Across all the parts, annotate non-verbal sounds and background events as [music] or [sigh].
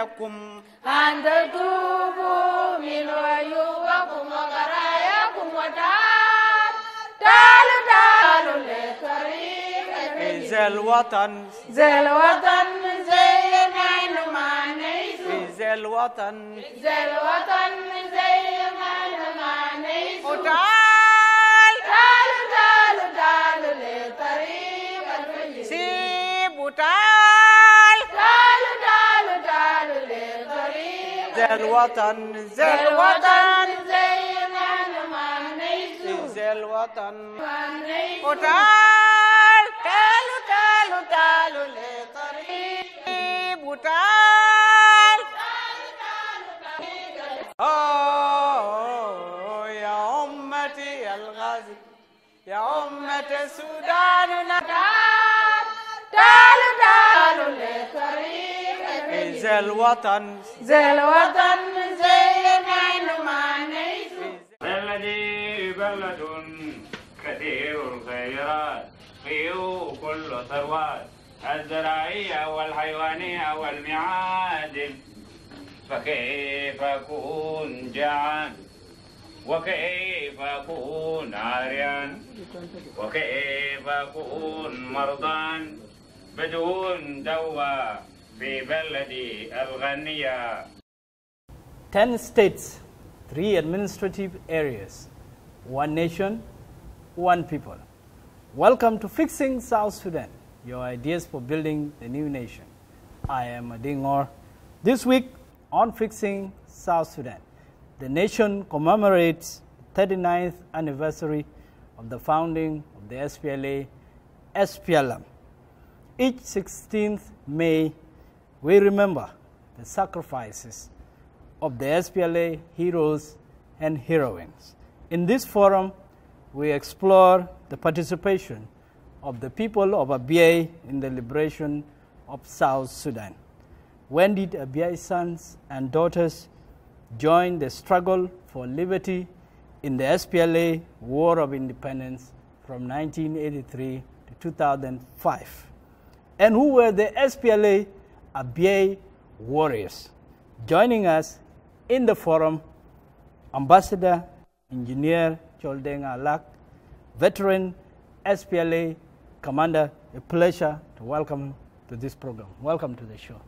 خطاياكم أن تتوبوا من عيوبكم وخطاياكم وتعالوا تعالوا تعالوا للطريق إذا الوطن زي الوطن زي ما إنه ما نيسو إذا الوطن زي الوطن زي ما إنه ما نيسو وتعال تعالوا تعالوا تعالوا للطريق الفجر سيب الوطن زي الوطن زي ما ما نيسو زي الوطن ما نيسو وتعال تعالوا تعالوا تعالوا لطريق. وتعال أوه يا أمتي يا الغازي يا أمة السودان. تعالوا تعالوا للطريق إذا الوطن زي الوطن زي ما إنه ما نيسو بلدي بلد كثير الخيرات فيه كل ثروات الزراعية والحيوانية والمعادن. فكيف أكون جعان؟ وكيف أكون عاريان وكيف أكون مرضان؟ بدون دواء. في بلدي الغنية 10 states, 3 administrative areas, one nation, one people. Welcome to Fixing South Sudan, your ideas for building the new nation. I am Adingor. This week on Fixing South Sudan, the nation commemorates 39th anniversary of the founding of the SPLA, SPLM. Each 16th May, we remember the sacrifices of the SPLA heroes and heroines. In this forum, we explore the participation of the people of Abyei in the liberation of South Sudan. When did Abyei sons and daughters join the struggle for liberty in the SPLA War of Independence from 1983 to 2005? And who were the SPLA Abyei warriors? Joining us in the forum, Ambassador Engineer Chol Deng Alak, veteran SPLA commander. A pleasure to welcome to this program. Welcome to the show.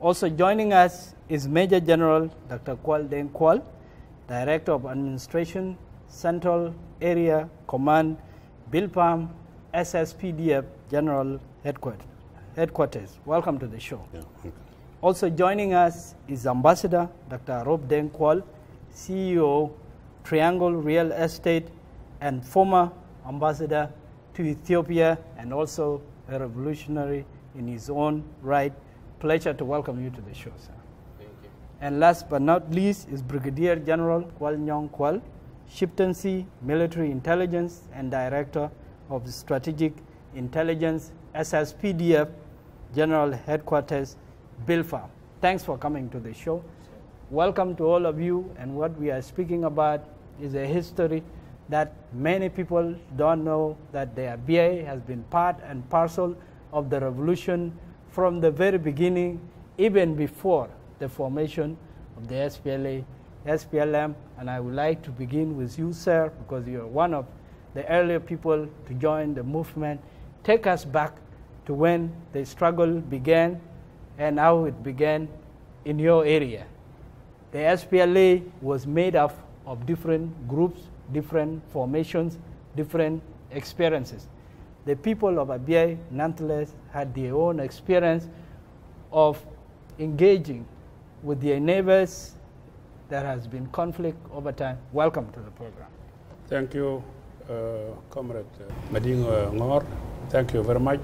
Also joining us is Major General Dr. Kwal Deng Kwal, Director of Administration, Central Area Command, Bilpam, SSPDF General Headquarters. Headquarters. Welcome to the show. Also joining us is Ambassador Dr. Rob Deng Kwal, CEO, Triangle Real Estate, and former ambassador to Ethiopia, and also a revolutionary in his own right. Pleasure to welcome you to the show, sir. Thank you. And last but not least is Brigadier General Kwal Nyong Kwal, Shiptonsi Military Intelligence and Director of Strategic Intelligence, SSPDF General Headquarters, Bilpam. Thanks for coming to the show. Welcome to all of you, and what we are speaking about is a history that many people don't know that the Abyei has been part and parcel of the revolution from the very beginning, even before the formation of the SPLA, SPLM. And I would like to begin with you, sir, because you're one of the earlier people to join the movement. Take us back to when the struggle began and how it began in your area. The SPLA was made up of different groups, different formations, different experiences. The people of Abyei, nonetheless, had their own experience of engaging with their neighbors. There has been conflict over time. Welcome to the program. Thank you, uh, Comrade Mading Ngor. Thank you very much.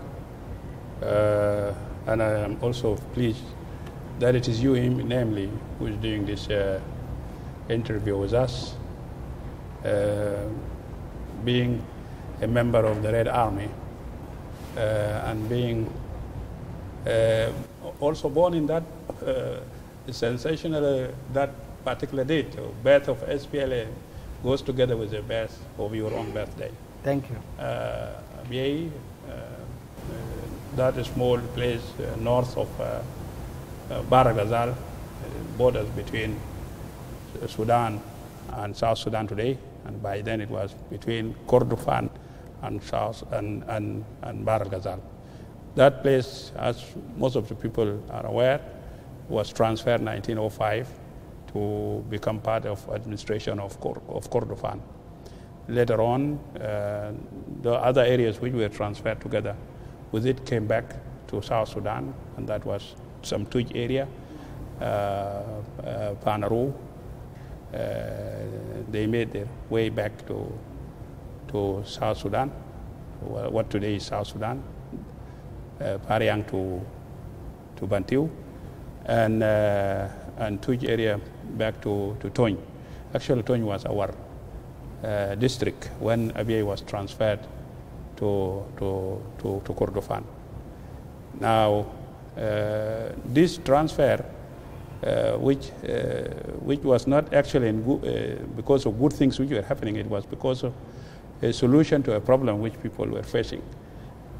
Uh, and I am also pleased that it is you, him, namely, who is doing this uh, interview with us. Uh, being a member of the Red Army uh, and being uh, also born in that uh, sensational, uh, that particular date, birth of SPLA goes together with the birth of your own birthday. Thank you. Uh, Abyei, that small place uh, north of uh, uh, Bahr Ghazal, borders between Sudan and South Sudan today, and by then it was between Kordofan and South and, and, and Bahr Ghazal. That place, as most of the people are aware, was transferred in 1905 to become part of administration of, Kor- of Kordofan. Later on, uh, the other areas which were transferred together with it came back to South Sudan, and that was some Twic area, uh, uh. Uh, they made their way back to, to South Sudan, what today is South Sudan, uh, Pariang to, to Bentiu, and, uh, and Twic area back to, to Tonj. Actually, Tonj was our uh, district when Abyei was transferred to, to, to, to Kordofan. Now, uh, this transfer, uh, which, uh, which was not actually in go- uh, because of good things which were happening, it was because of a solution to a problem which people were facing.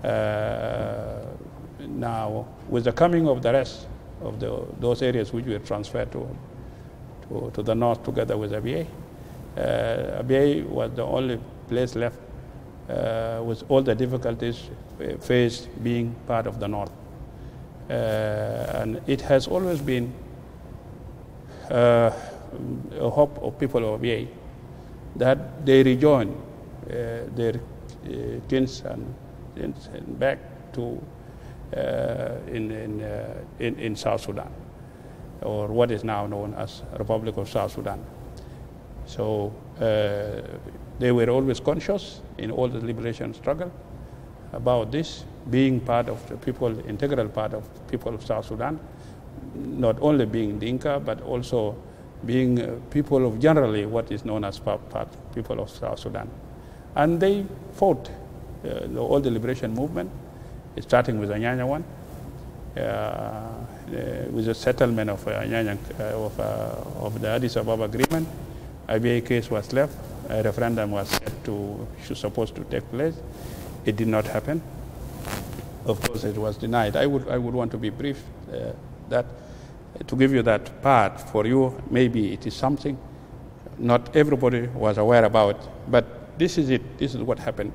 Uh, now, with the coming of the rest of the, those areas which were transferred to, to, to the north together with Abyei, uh, Abyei was the only place left uh, with all the difficulties uh, faced being part of the north. Uh, and it has always been uh, a hope of people of Abyei that they rejoin uh, their uh, kins and, and back to uh, in, in, uh, in, in South Sudan, or what is now known as Republic of South Sudan. So uh, they were always conscious in all the liberation struggle about this being part of the people, integral part of people of South Sudan, not only being Dinka, but also being uh, people of generally what is known as part, people of South Sudan. And they fought uh, the, all the liberation movement, starting with Anyanya one, uh, uh, with the settlement of uh, Anyanya, uh, of, of the Addis Ababa agreement. Abyei case was left. A referendum was to, supposed to take place. It did not happen. Of course, it was denied. I would, I would want to be brief uh, that to give you that part for you. Maybe it is something not everybody was aware about, but this is it. This is what happened.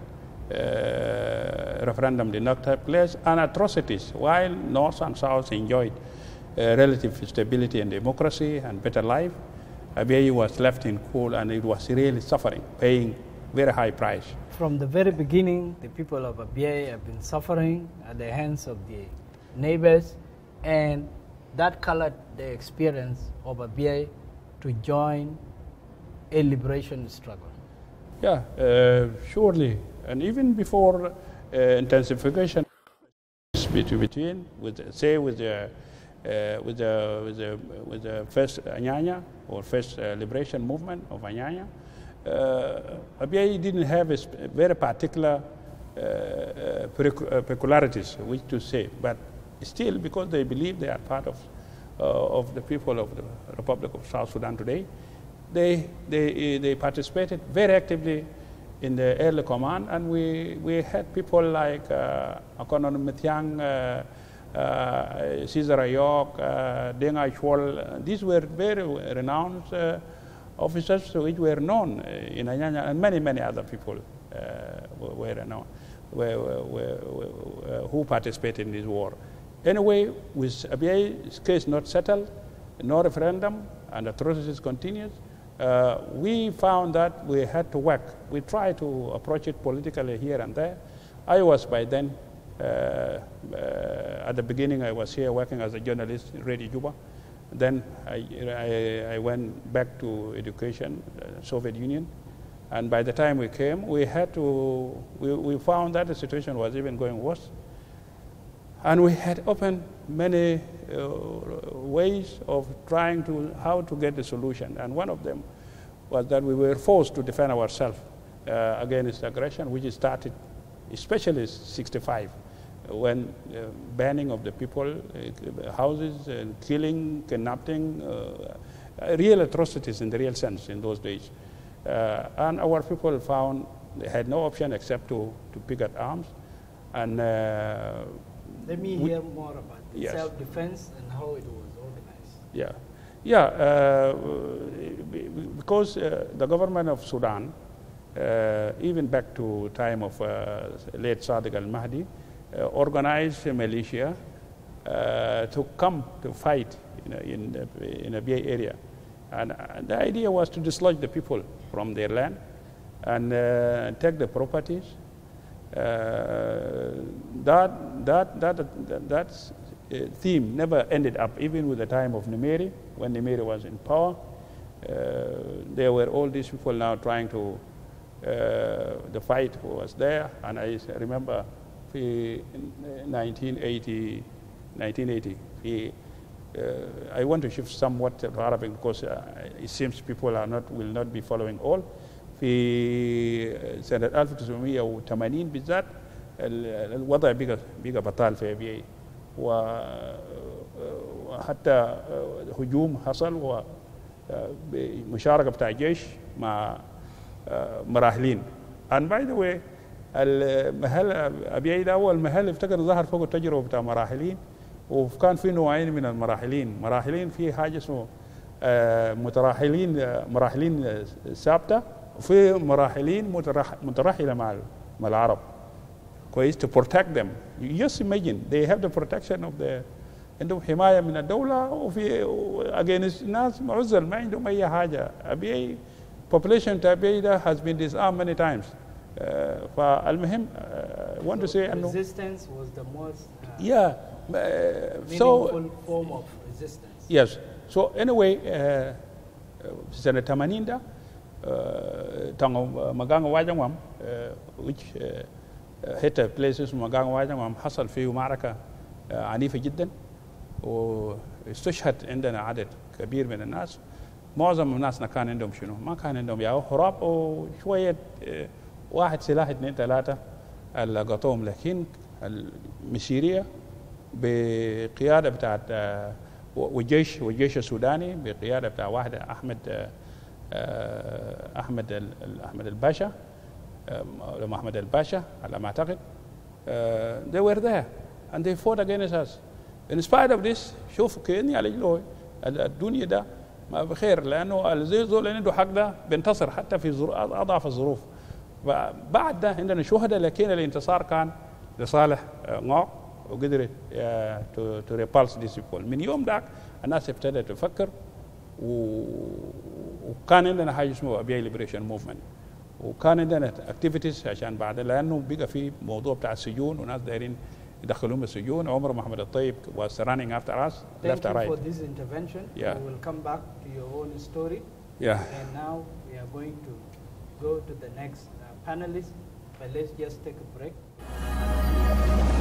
Uh, referendum did not take place, and atrocities. While North and South enjoyed uh, relative stability and democracy and better life, Abyei was left in cool, and it was really suffering, paying very high price. From the very beginning, the people of Abyei have been suffering at the hands of the neighbors, and that colored the experience of Abyei to join a liberation struggle. Yeah, uh, surely. And even before uh, intensification between, with, say, with the, uh, with, the, with, the, with the first Anyanya or first uh, liberation movement of Anyanya, uh, Abyei didn't have a very particular uh, uh, uh, peculiarities which to say, but still, because they believe they are part of, uh, of the people of the Republic of South Sudan today, they, they, they participated very actively in the early command, and we, we had people like uh, Akonon Mithyang, uh, uh, Caesar Ayok, uh, Deng. These were very renowned uh, officers which were known uh, in Anyanya, and many, many other people were, renowned, were, were, were, who participated in this war. Anyway, with Abyei's case not settled, no referendum, and atrocities continued, uh, we found that we had to work. We tried to approach it politically here and there. I was by then, at the beginning, I was here working as a journalist in Radio Juba. Then I, I, I went back to education, uh, Soviet Union. And by the time we came, we had to, we, we found that the situation was even going worse. And we had opened many uh, ways of trying to, how to get the solution. And one of them was that we were forced to defend ourselves uh, against aggression, which started especially 65, when uh, banning of the people, uh, houses, and killing, kidnapping, uh, real atrocities in the real sense in those days. Uh, and our people found they had no option except to, to pick up arms And uh, Let me hear more about Yes. self-defense and how it was organized. Yeah, yeah. Uh, be- be- because uh, the government of Sudan, uh, even back to time of uh, late Sadiq Al Mahdi, uh, organized militia uh, to come to fight in a, in the, in Abyei area, and uh, the idea was to dislodge the people from their land and uh, take the properties. Uh, that that that that, that uh, theme never ended up even with the time of Nimeri when Nimeri was in power. Uh, there were all these people now trying to uh, the fight was there, and I remember في 1980 1980 في uh, I want to shift somewhat to Arabic because uh, it seems people are not will not be following all. في سنة 1980 بالذات ال- الوضع بقى بقى بطال في ابي وحتى هجوم حصل و بمشاركة بتاع الجيش مع مراحلين and by the way المحل أبي ده أول محل افتكر ظهر فوق التجربة بتاع مراحلين وكان في نوعين من المراحلين. مراحلين في حاجة اسمه آه، متراحلين آه، مراحلين آه، ثابتة وفي مراحلين متراح- مترحلة مع مع العرب. كويس protect them. You just imagine they have the protection of the عندهم حماية من الدولة وفي against ناس معزل ما عندهم أي حاجة. أبي population بتاع أبي ده has been disarmed many times. فالمهم آه، want to say انه resistance was the most uh, yeah uh, so form of resistance. Yes. So anyway, سنة 80 ده uh, تانغو مغانغ واجنوام uh, which place اسمه مغانغ واجنوام حصل فيه معركة عنيفة جدا واستشهد عندنا عدد كبير من الناس معظم الناس كان عندهم شنو؟ ما كان عندهم يا هراب وشوية واحد سلاح اثنين ثلاثة. اللي قطوهم لكن المسيرية بقيادة بتاعت آه، والجيش والجيش السوداني بقيادة بتاع واحد أحمد آه، ال- أحمد الباشا آه، مولانا أحمد الباشا على ما أعتقد آه، they were there and they fought against us. In spite of this شوف كأني على جلوي. ال- الدنيا ده ما بخير لأنه الزي زول عنده حق ده بينتصر حتى في أضعف الظروف. بعد ده عندنا شهداء لكن الانتصار كان لصالح آه، غوق وقدرت تو ريبالس ديس بيبول من يوم ذاك الناس ابتدت تفكر و... وكان عندنا حاجة اسمها أبيع ليبريشن موفمنت وكان عندنا اكتيفيتيز عشان بعد لأنه بقى في موضوع بتاع السجون وناس دايرين يدخلوهم السجون عمر محمد الطيب was running after us Thank left you right for this intervention. Yeah. We will come back to your own story. yeah And now we are going to go to the next uh, panelist, but let's just take a break.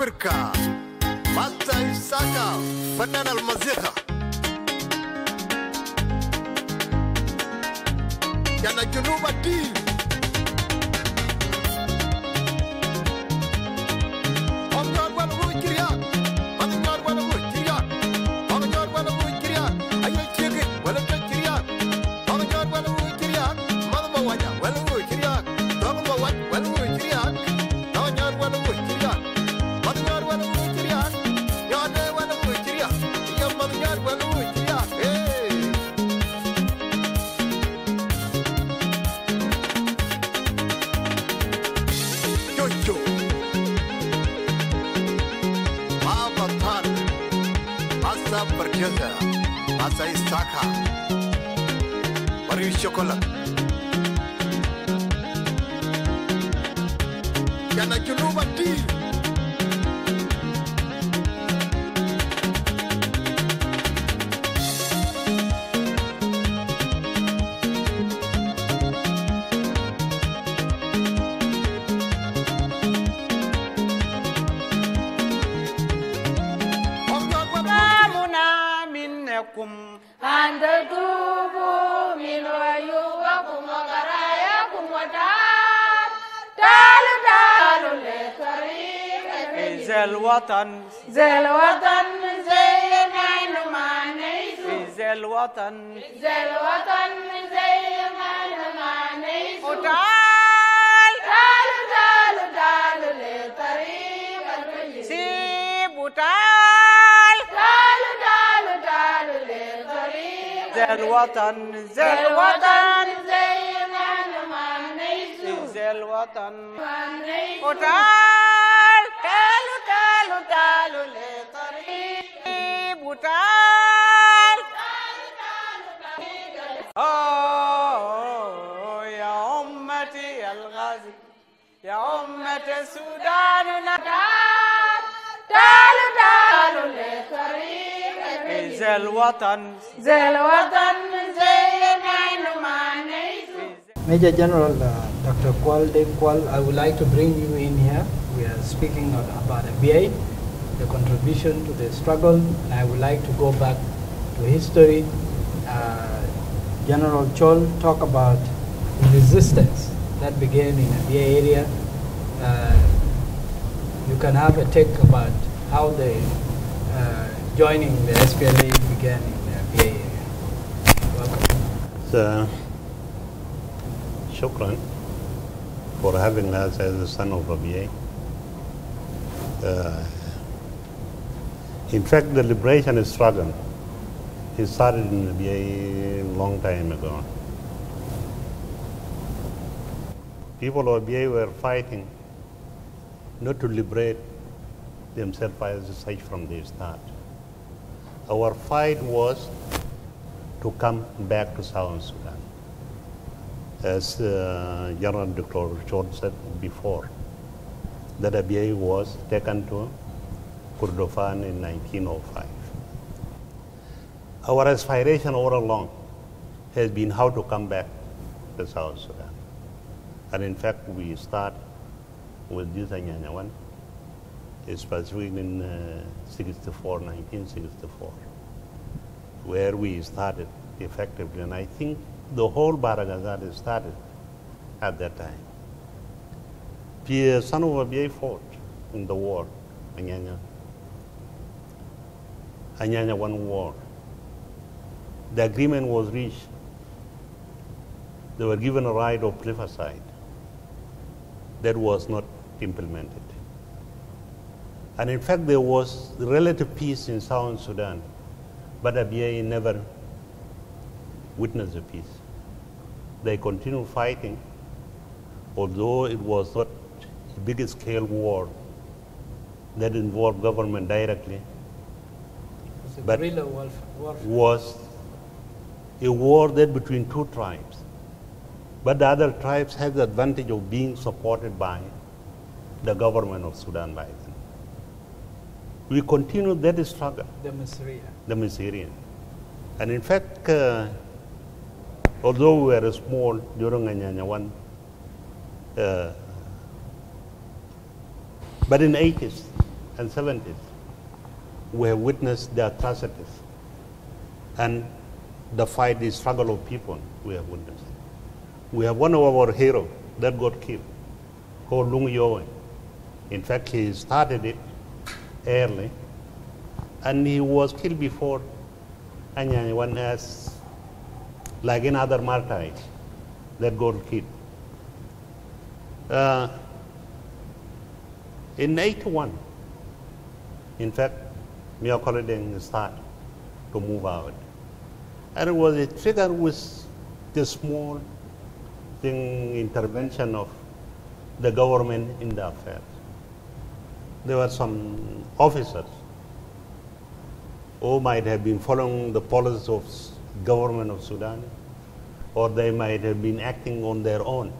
Africa, Matai Saka, Banana zel watan zel watan zayyan manaysu zel watan zel watan zayyan manaysu tal talu talu talu le karim sibutal talu talu talu le karim zel watan zel الوطن watan زي ما انا ما نيسو zel watan ما نيسو وتعال Major General uh, Dr. Kwal Kwal, I would like to bring you in here. We are speaking about the Abyei, the contribution to the struggle, and I would like to go back to history, uh, General Chol talk about the resistance that began in Abyei area. Uh, you can have a take about how the uh, joining the SPLA began in the Abyei area. Welcome. So, shukran for having us as a son of Abyei. Uh, in fact, the liberation struggle it started in Abyei a long time ago. People of Abyei were fighting not to liberate themselves as such from the start. Our fight was to come back to Southern Sudan. As uh, General Dr. Chol said before, that Abyei was taken to Kordofan in 1905. Our aspiration all along has been how to come back to South Sudan. And in fact, we start with this Anyanya one, specifically in uh, 64, 1964 where we started effectively. And I think the whole Bahr el Ghazal started at that time. Pierre son of Abyei fought in the war, Anyanya. Anyanya one war. The agreement was reached. They were given a right of plebiscite. That was not implemented. And in fact, there was relative peace in Southern Sudan, but Abyei never witnessed the peace. They continued fighting, although it was not a big scale war that involved government directly, But- guerrilla warfare. was a war that between two tribes. But the other tribes had the advantage of being supported by the government of Sudan by then. We continued that struggle, the Misseriya. the Misseriya. And in fact, uh, although we were small during Anyanya 1, uh, but in 80s and 70s, we have witnessed the atrocities and the fight, the struggle of people we have witnessed. We have one of our heroes that got killed, called Lung Yoe. In fact, he started it early, and he was killed before anyone else, like in other martyrs that got killed. Uh, in 81, in fact, Mio Koledeng started to move out. And it was a trigger with the small thing, intervention of the government in the affair. There were some officers who might have been following the policies of government of Sudan, or they might have been acting on their own.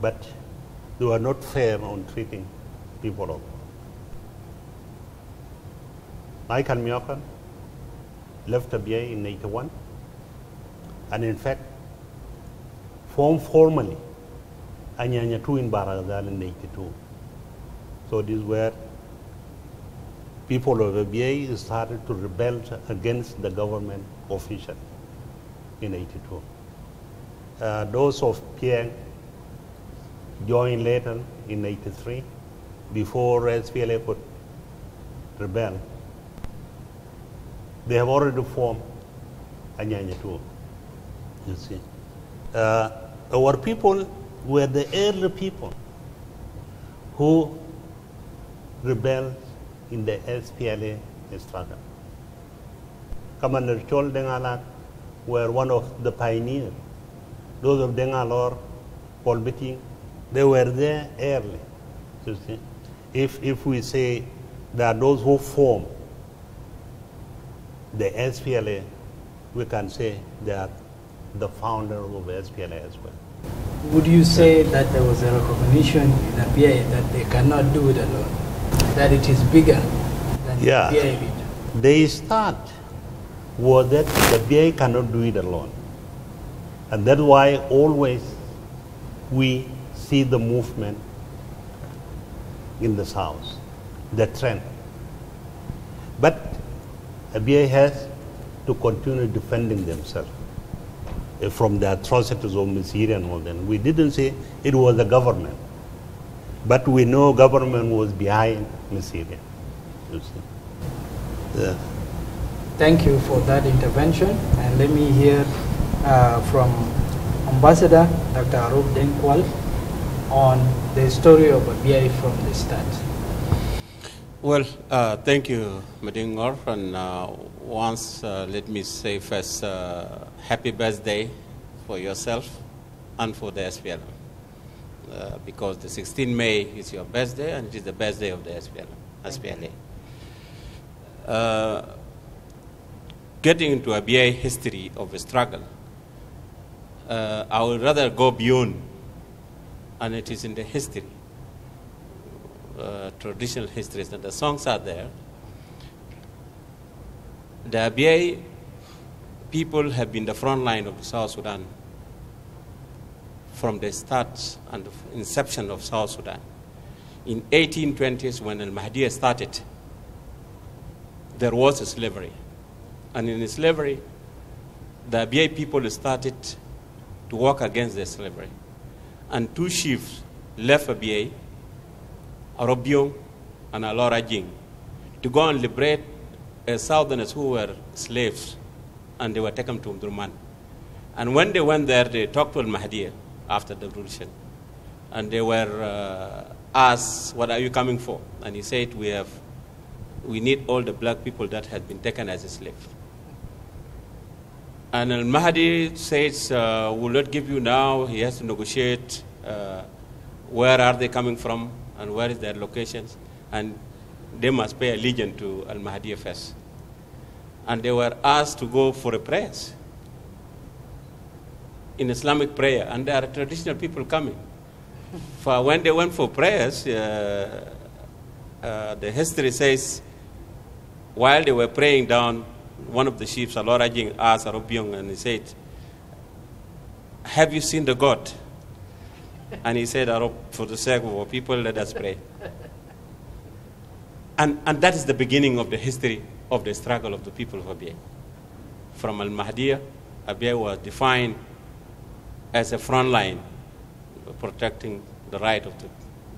But they were not fair on treating people of Michael Myokan left Abyei in 81 and in fact formed formally Anyanya 2 in Bahr el Ghazal in 82. So this is where people of Abyei started to rebel against the government official in 82. Uh, those of Pieng joined later in 83 before SPLA could rebel. They have already formed Anyanya 2. You see. Uh, our people were the early people who rebelled in the SPLA struggle. Commander Chol Deng Alak were one of the pioneers. Those of Deng Alor, Paul Bitting, they were there early. If, if we say that those who formed the SPLA, we can say they are the founder of SPLA as well. Would you say that there was a recognition in the Abyei that they cannot do it alone? That it is bigger than Yeah. the did? They start was that the Abyei cannot do it alone. And that's why always we see the movement in the South, the trend. But Abyei has to continue defending themselves uh, from the atrocities of Misseriya and all that. We didn't say it was the government, but we know government was behind Misseriya. You see. Yeah. Thank you for that intervention. And let me hear uh, from Ambassador Dr. Arup Deng Kwal on the story of Abyei from the start. Well, uh, thank you, Mading Ngor. And uh, once, uh, let me say first, uh, happy birthday for yourself and for the SPLM. Uh, because the 16th May is your birthday and it is the birthday of the SPLM, SPLA. Uh, getting into Abyei history of a struggle, uh, I would rather go beyond, and it is in the history traditional histories, and the songs are there. The Abyei people have been the front line of South Sudan from the start and the inception of South Sudan. In 1820s, when Al Mahdi started, there was slavery. And in slavery, the Abyei people started to work against the slavery. And two chiefs left Abyei Arobiong and Alora Jing to go and liberate uh, Southerners who were slaves and they were taken to Omdurman. And when they went there, they talked to Al Mahdi after the revolution. And they were uh, asked, What are you coming for? And he said, We, have, we need all the black people that had been taken as a slave. And Al Mahdi says, uh, We'll not give you now. He has to negotiate. Uh, where are they coming from? and where is their locations, and they must pay allegiance to Al Mahdi first. And they were asked to go for a prayer in Islamic prayer, and there are traditional people coming. For when they went for prayers, uh, uh, the history says, while they were praying down, one of the chiefs, Alora Jing, asked Arobiong, and he said, Have you seen the God? And he said, for the sake of our people, let us pray. And, and that is the beginning of the history of the struggle of the people of Abyei. From Al Mahdiya, Abyei was defined as a front line protecting the right of the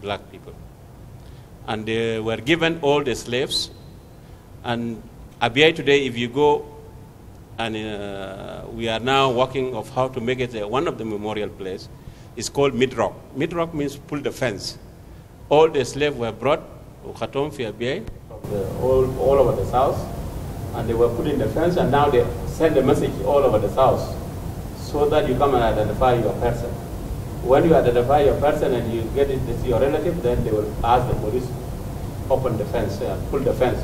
black people. And they were given all the slaves. And Abyei today, if you go, and uh, we are now working of how to make it one of the memorial places, is called Midrock. Midrock means pull the fence. All the slaves were brought, Khatom fi Abyei, all, all over the south, and they were putting the fence, and now they send a message all over the south so that you come and identify your person. When you identify your person and you get it, this your relative, then they will ask the police open the fence, uh, pull the fence.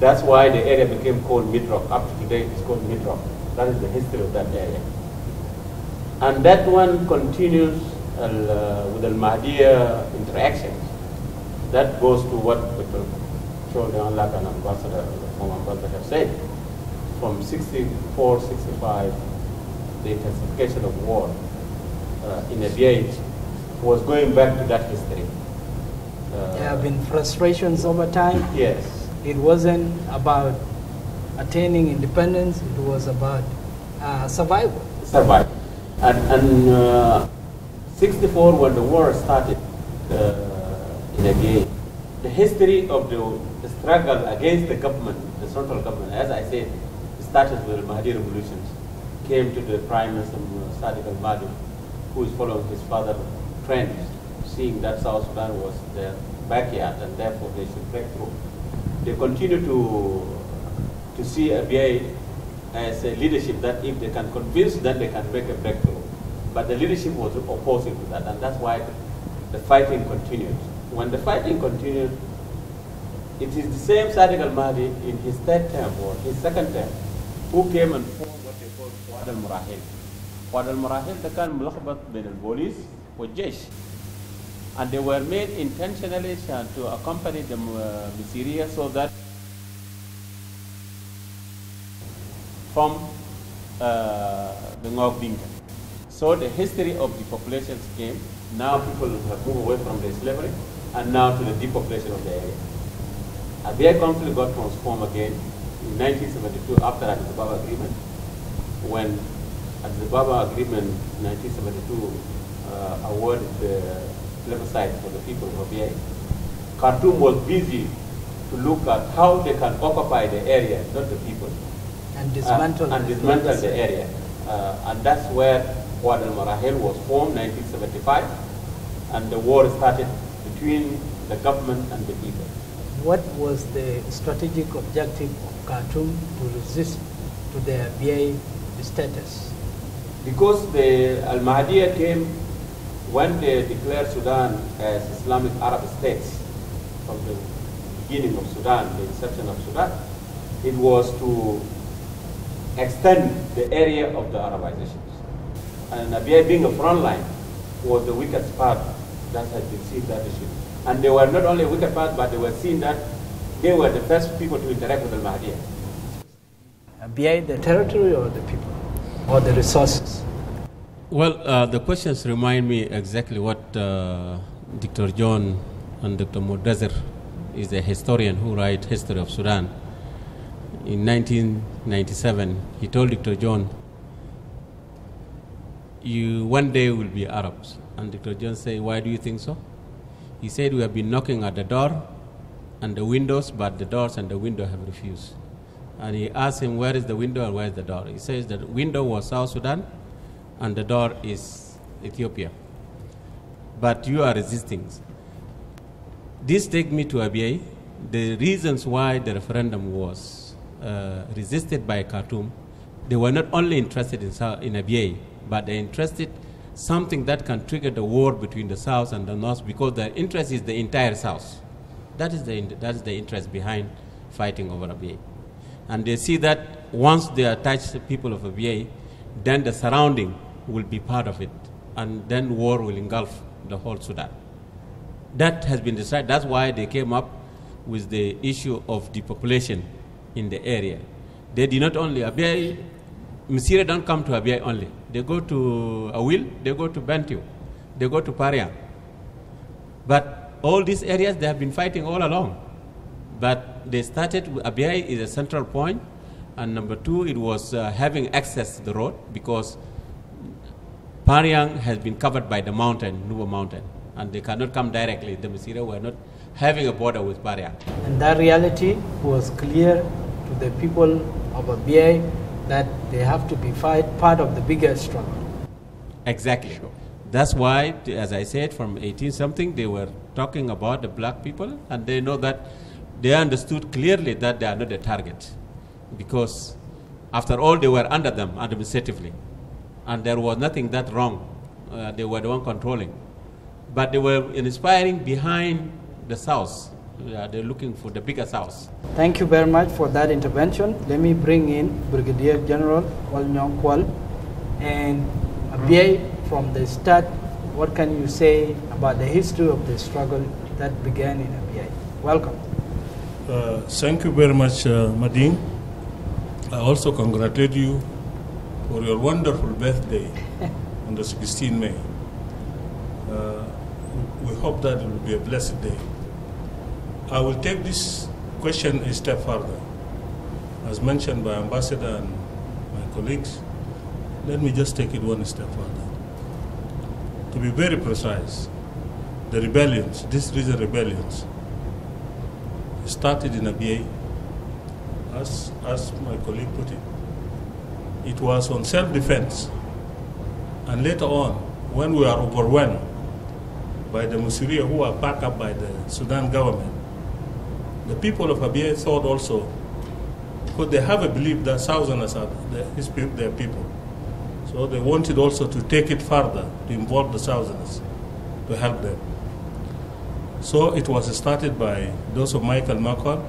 That's why the area became called Midrock. Up to today, it's called Midrock. That is the history of that area. And that one continues uh, with Al Mahdiya interactions. That goes to what Dr. the Lak and Ambassador, the former ambassador, have said. From 64, 65, the intensification of war uh, in Abyei was going back to that history. Uh, There have been frustrations over time. Yes. It wasn't about attaining independence, it was about uh, survival. survived. And, and uh, 64, when the war started uh, in Abyei, the history of the, the struggle against the government, the central government, as I said, started with the Mahdi revolutions, came to the Prime Minister Sadiq al-Mahdi, who is following his father's trends, seeing that South Sudan was their backyard and therefore they should break through. They continue to, to see Abyei as a leadership that if they can convince, then they can make a breakthrough. But the leadership was opposing to that, and that's why the fighting continued. When the fighting continued, it is the same Sadiq al-Mahdi in his third term or his second term who came and formed what they call Quad al-Murahil. Quad al-Murahil ده كان ملخبط بين البوليس والجيش. And they were made intentionally to accompany the uh, Syria so that from uh, the Ngok Dinka. So the history of the populations came. Now people have moved away from the slavery and now to the depopulation of the area. Abyei conflict got transformed again in 1972 after the Baba Agreement, when the Baba Agreement 1972 uh, awarded the plebiscite for the people of Abyei, Khartoum was busy to look at how they can occupy the area, not the people. And dismantle Uh, and the dismantle the area. Uh, and that's where Wad al Marahil was formed in 1975, and the war started between the government and the people. What was the strategic objective of Khartoum to resist to the Abyei status? Because the Al Mahdiya came when they declared Sudan as Islamic Arab states from the beginning of Sudan, the inception of Sudan, it was to extend the area of the Arabizations. And Abyei being a front line was the weakest part that had been seen that issue. And they were not only a weaker part, but they were seen that they were the first people to interact with Al Mahdiya. Abyei the territory or the people or the resources? Well, uh, the questions remind me exactly what uh, Dr. John and Dr. Modazer is a historian who writes history of Sudan. In 1997, he told Dr. John, "You one day will be Arabs." And Dr. John said, "Why do you think so?" He said, "We have been knocking at the door and the windows, but the doors and the window have refused." And he asked him, "Where is the window and where is the door?" He says The window was South Sudan, and the door is Ethiopia. But you are resisting. This takes me to Abyei. The reasons why the referendum was uh, resisted by Khartoum, they were not only interested in, in but they interested something that can trigger the war between the South and the North because their interest is the entire South. That is the, that is the interest behind fighting over Abyei. And they see that once they attach the people of Abyei, then the surrounding will be part of it, and then war will engulf the whole Sudan. That has been decided. That's why they came up with the issue of depopulation in the area. They did not only Abyei, Misseriya don't come to Abyei only. They go to Aweil, they go to Bentiu, they go to Pariang. But all these areas they have been fighting all along. But they started, Abyei is a central point, and number two, it was uh, having access to the road because Pariang has been covered by the mountain, Nuba mountain, and they cannot come directly. The Misseriya were not having a border with Pariang. And that reality was clear to the people of Abyei that they have to be part of the bigger struggle. Exactly. That's why, as I said, from 18 something, they were talking about the black people, and they know that they understood clearly that they are not the target. Because, after all, they were under them administratively. And there was nothing that wrong. Uh, they were the one controlling. But they were inspiring behind the South. Uh, they're looking for the bigger South. Thank you very much for that intervention. Let me bring in Brigadier General Walnyong Kwal. And Abyei, from the start, what can you say about the history of the struggle that began in Abyei? Welcome. Uh, thank you very much, uh, Mading. I also congratulate you for your wonderful birthday [laughs] on the 16th May. Uh, we hope that it will be a blessed day. I will take this question a step further. As mentioned by Ambassador and my colleagues, let me just take it one step further. To be very precise, the rebellions, these recent rebellions, started in Abyei, as, as my colleague put it. It was on self-defense. And later on, when we are overwhelmed by the Misseriya who are backed up by the Sudan government, the people of Abyei thought also, because they have a belief that Southerners are his, their people. So they wanted also to take it further, to involve the Southerners, to help them. So it was started by those of Michael Makol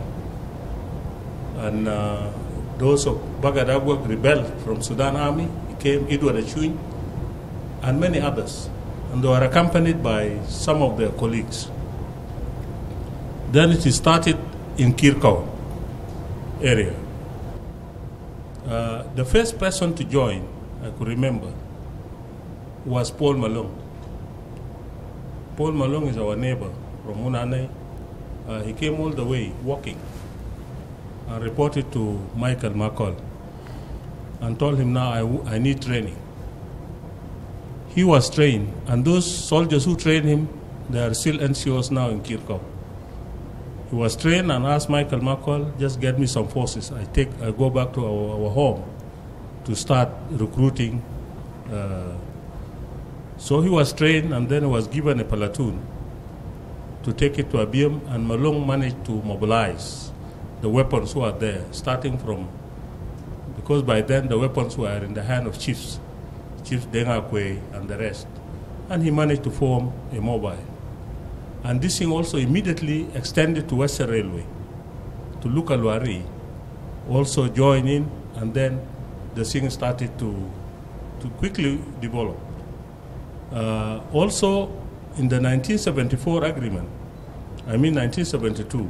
and uh, those of Bagadagwak rebelled from Sudan Army. Came Edward Achuin and many others. And they were accompanied by some of their colleagues. Then it started in Kirkau area. Uh, the first person to join, I could remember, was Paul Malong. Paul Malong is our neighbor from Munane. Uh, he came all the way walking and reported to Michael Makol and told him, Now I, I need training. He was trained, and those soldiers who trained him, they are still NCOs now in Kirkuk. He was trained and asked Michael Makol, just get me some forces. I take, I go back to our, our home to start recruiting. Uh, so he was trained and then he was given a platoon to take it to Abiam, and Malong managed to mobilize the weapons who are there, starting from, because by then the weapons were in the hand of chiefs, Chief Dengakwe and the rest. And he managed to form a mobile. And this thing also immediately extended to Western Railway, to Luka Luari, also join in, and then the thing started to, to quickly develop. Uh, also, in the 1974 agreement, I mean 1972,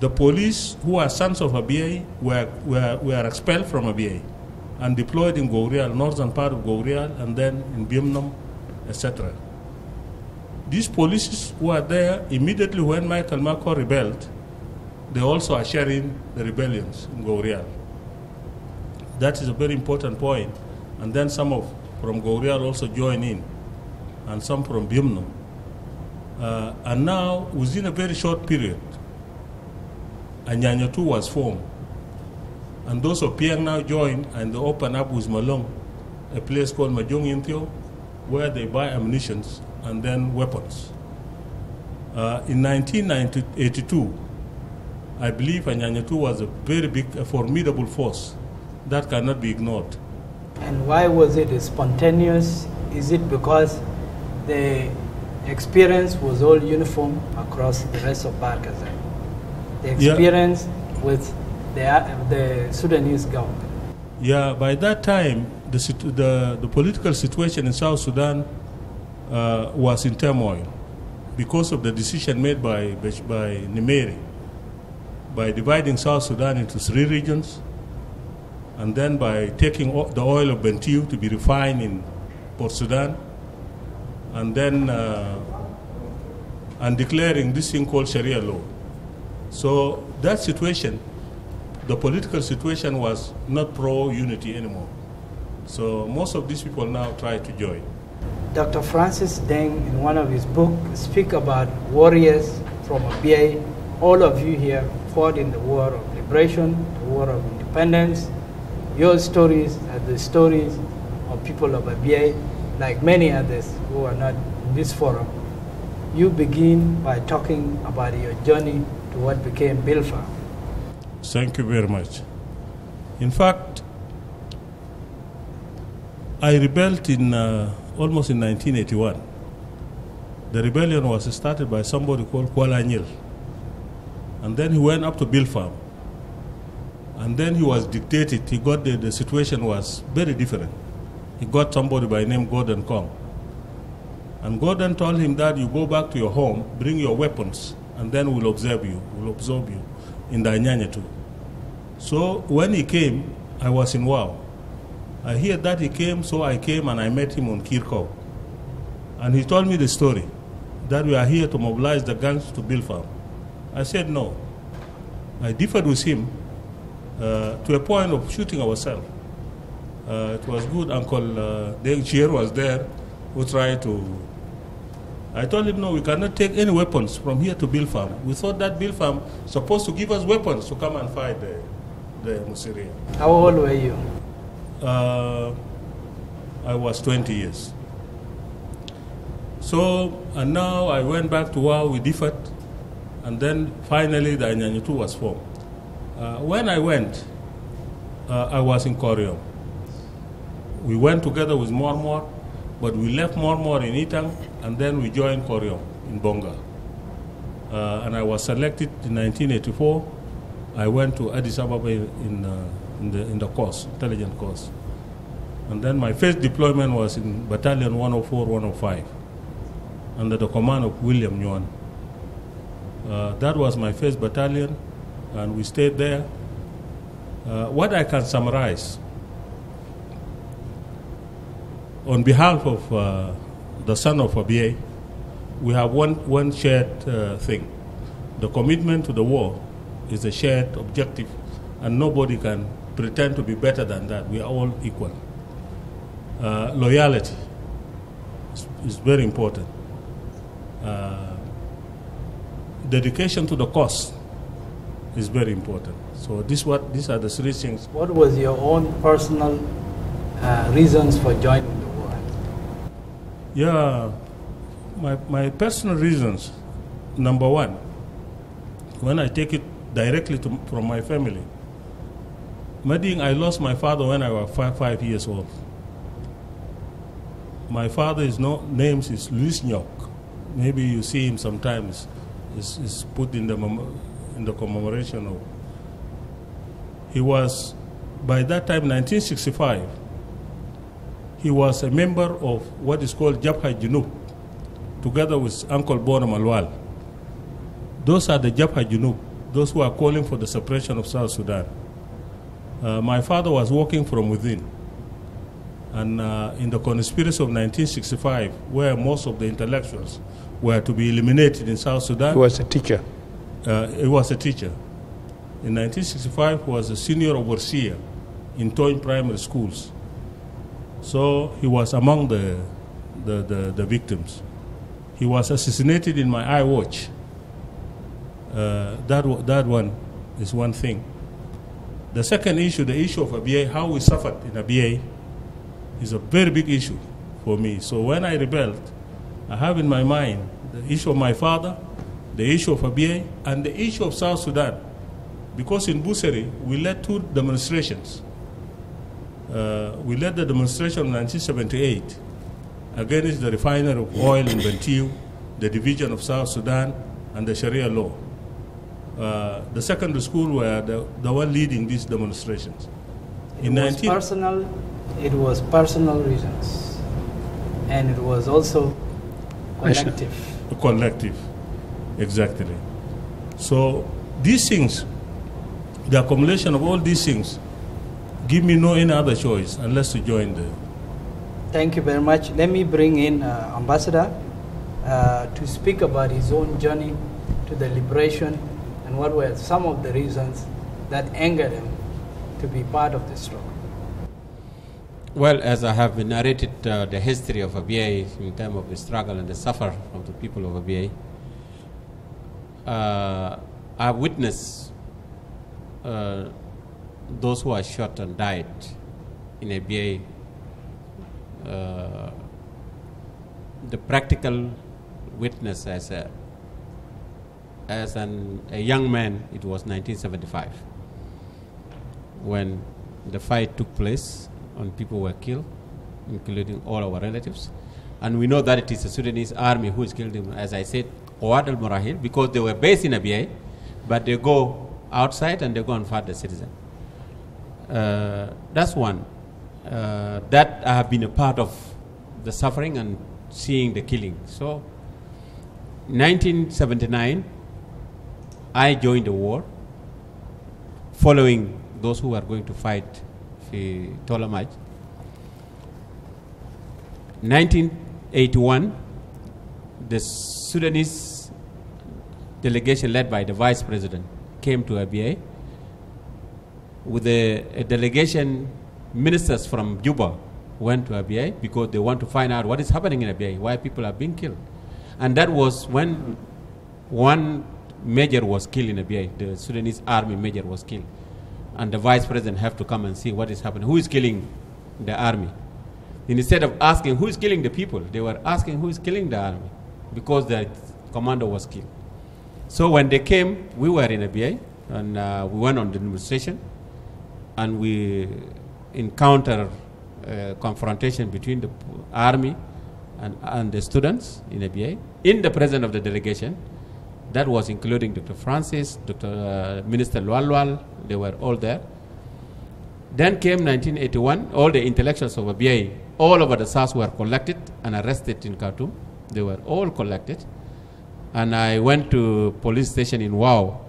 the police who are sons of Abyei were, were, were expelled from Abyei and deployed in Gogrial, northern part of Gogrial, and then in Biemnam, etc. These police who are there, immediately when Michael Mako rebelled, they also are sharing the rebellions in Gogrial. That is a very important point. And then some of from Gogrial also join in, and some from Biemnam. Uh, and now, within a very short period, Anyanya 2 was formed. And those of Piang now joined and they open up with Malong, a place called Majong Intio, where they buy ammunition and then weapons. Uh, in 1982, I believe Anyanya 2 was a very big, a formidable force that cannot be ignored. And why was it spontaneous? Is it because the experience was all uniform across the rest of Bahr el Ghazal? The Yeah. experience with the, the Sudanese government. Yeah, by that time, the, the, the political situation in South Sudan uh, was in turmoil because of the decision made by, by Nimeri by dividing South Sudan into three regions and then by taking the oil of Bentiu to be refined in Port Sudan and then uh, and declaring this thing called Sharia law. So that situation, the political situation was not pro unity anymore. So most of these people now try to join. Dr. Francis Deng, in one of his books, speak about warriors from Abyei. All of you here fought in the war of liberation, the war of independence. Your stories are the stories of people of Abyei, like many others who are not in this forum. You begin by talking about your journey to what became Bilpam. Thank you very much. In fact, I rebelled in uh, almost in 1981. The rebellion was started by somebody called Kuala Nyil. And then he went up to Bilpam. And then he was dictated. He got the, the situation was very different. He got somebody by name Gordon Kong. And Gordon told him that you go back to your home, bring your weapons, and then we'll observe you, we'll absorb you in the Anyanya too. So when he came, I was in Wau. I hear that he came, so I came and I met him on Kirkov. And he told me the story that we are here to mobilize the gangs to Bilpam. I said no. I differed with him uh, to a point of shooting ourselves. Uh, it was good. Uncle uh, Deng Chier was there who tried to. I told him, no, we cannot take any weapons from here to Bilpam. We thought that Bilpam supposed to give us weapons to come and fight the, the Misseriya. How old were you? Uh, I was 20 years. So, and now I went back to Wau, we differed, and then finally the Anyanyutu was formed. Uh, when I went, uh, I was in Koryom. We went together with Mormor, but we left Mormor in Itang, and then we joined Koryom in Bonga. Uh, and I was selected in 1984. I went to Addis Ababa in, uh, in, the, in the course, intelligent course. And then my first deployment was in Battalion 104 105 under the command of William Nyuon. Uh, that was my first battalion, and we stayed there. Uh, what I can summarize on behalf of uh, the son of Abyei, we have one, one shared uh, thing. The commitment to the war is a shared objective, and nobody can pretend to be better than that. We are all equal. Uh, loyalty is, is, very important. Uh, dedication to the cause is very important. So this what these are the three things. What was your own personal uh, reasons for joining the war? Yeah, my my personal reasons. Number one, when I take it directly to, from my family, Mading, I lost my father when I was five, five years old. My father is no names is Luis Nyok. Maybe you see him sometimes. Is put in the in the commemoration of. He was, by that time, 1965. He was a member of what is called Jabha Junub, together with Uncle Bona Malwal. Those are the Jabha Junub, those who are calling for the suppression of South Sudan. Uh, my father was working from within. And uh, in the conspiracy of 1965, where most of the intellectuals were to be eliminated in South Sudan, He was a teacher. uh, he was a teacher. In 1965, he was a senior overseer in Tonj primary schools. So he was among the, the, the, the victims. He was assassinated in my eye watch. Uh, that, that one is one thing. The second issue, the issue of Abyei, how we suffered in Abyei, is a very big issue for me. So when I rebelled, I have in my mind the issue of my father, the issue of Abyei, and the issue of South Sudan. Because in Buseri, we led two demonstrations. Uh, we led the demonstration in 1978 against the refinery of oil in Bentiu, the division of South Sudan, and the Sharia law. Uh, the secondary school were the, the one leading these demonstrations. It In was 19 personal. It was personal reasons, and it was also collective. collective, exactly. So these things, the accumulation of all these things, give me no any other choice unless to join the. Thank you very much. Let me bring in uh, Ambassador uh, to speak about his own journey to the liberation and what were some of the reasons that angered him to be part of this struggle? Well, as I have narrated uh, the history of Abyei in terms of the struggle and the suffer of the people of Abyei, uh, I witnessed uh, those who are shot and died in Abyei. Uh, the practical witness as a as an, a young man, it was 1975 when the fight took place and people were killed, including all our relatives. And we know that it is the Sudanese army who is killed them, as I said, Qawad al Murahil, because they were based in Abyei, but they go outside and they go and fight the citizen. Uh, that's one. Uh, that I have been a part of the suffering and seeing the killing. So, 1979, I joined the war, following those who were going to fight for Tolamaj. 1981, the Sudanese delegation led by the vice president came to Abyei with a, a delegation, ministers from Juba went to Abyei because they want to find out what is happening in Abyei, why people are being killed. And that was when one major was killed in Abyei, the Sudanese army major was killed. And the vice president have to come and see what is happening. Who is killing the army? And instead of asking who is killing the people, they were asking who is killing the army because the commander was killed. So when they came, we were in Abyei and uh, we went on the demonstration and we encountered uh, confrontation between the army and, and the students in Abyei in the presence of the delegation. That was including Dr. Francis, Dr. Uh, Minister Lualwal, they were all there. Then came 1981, all the intellectuals of Abyei all over the South were collected and arrested in Khartoum. They were all collected. And I went to police station in Wau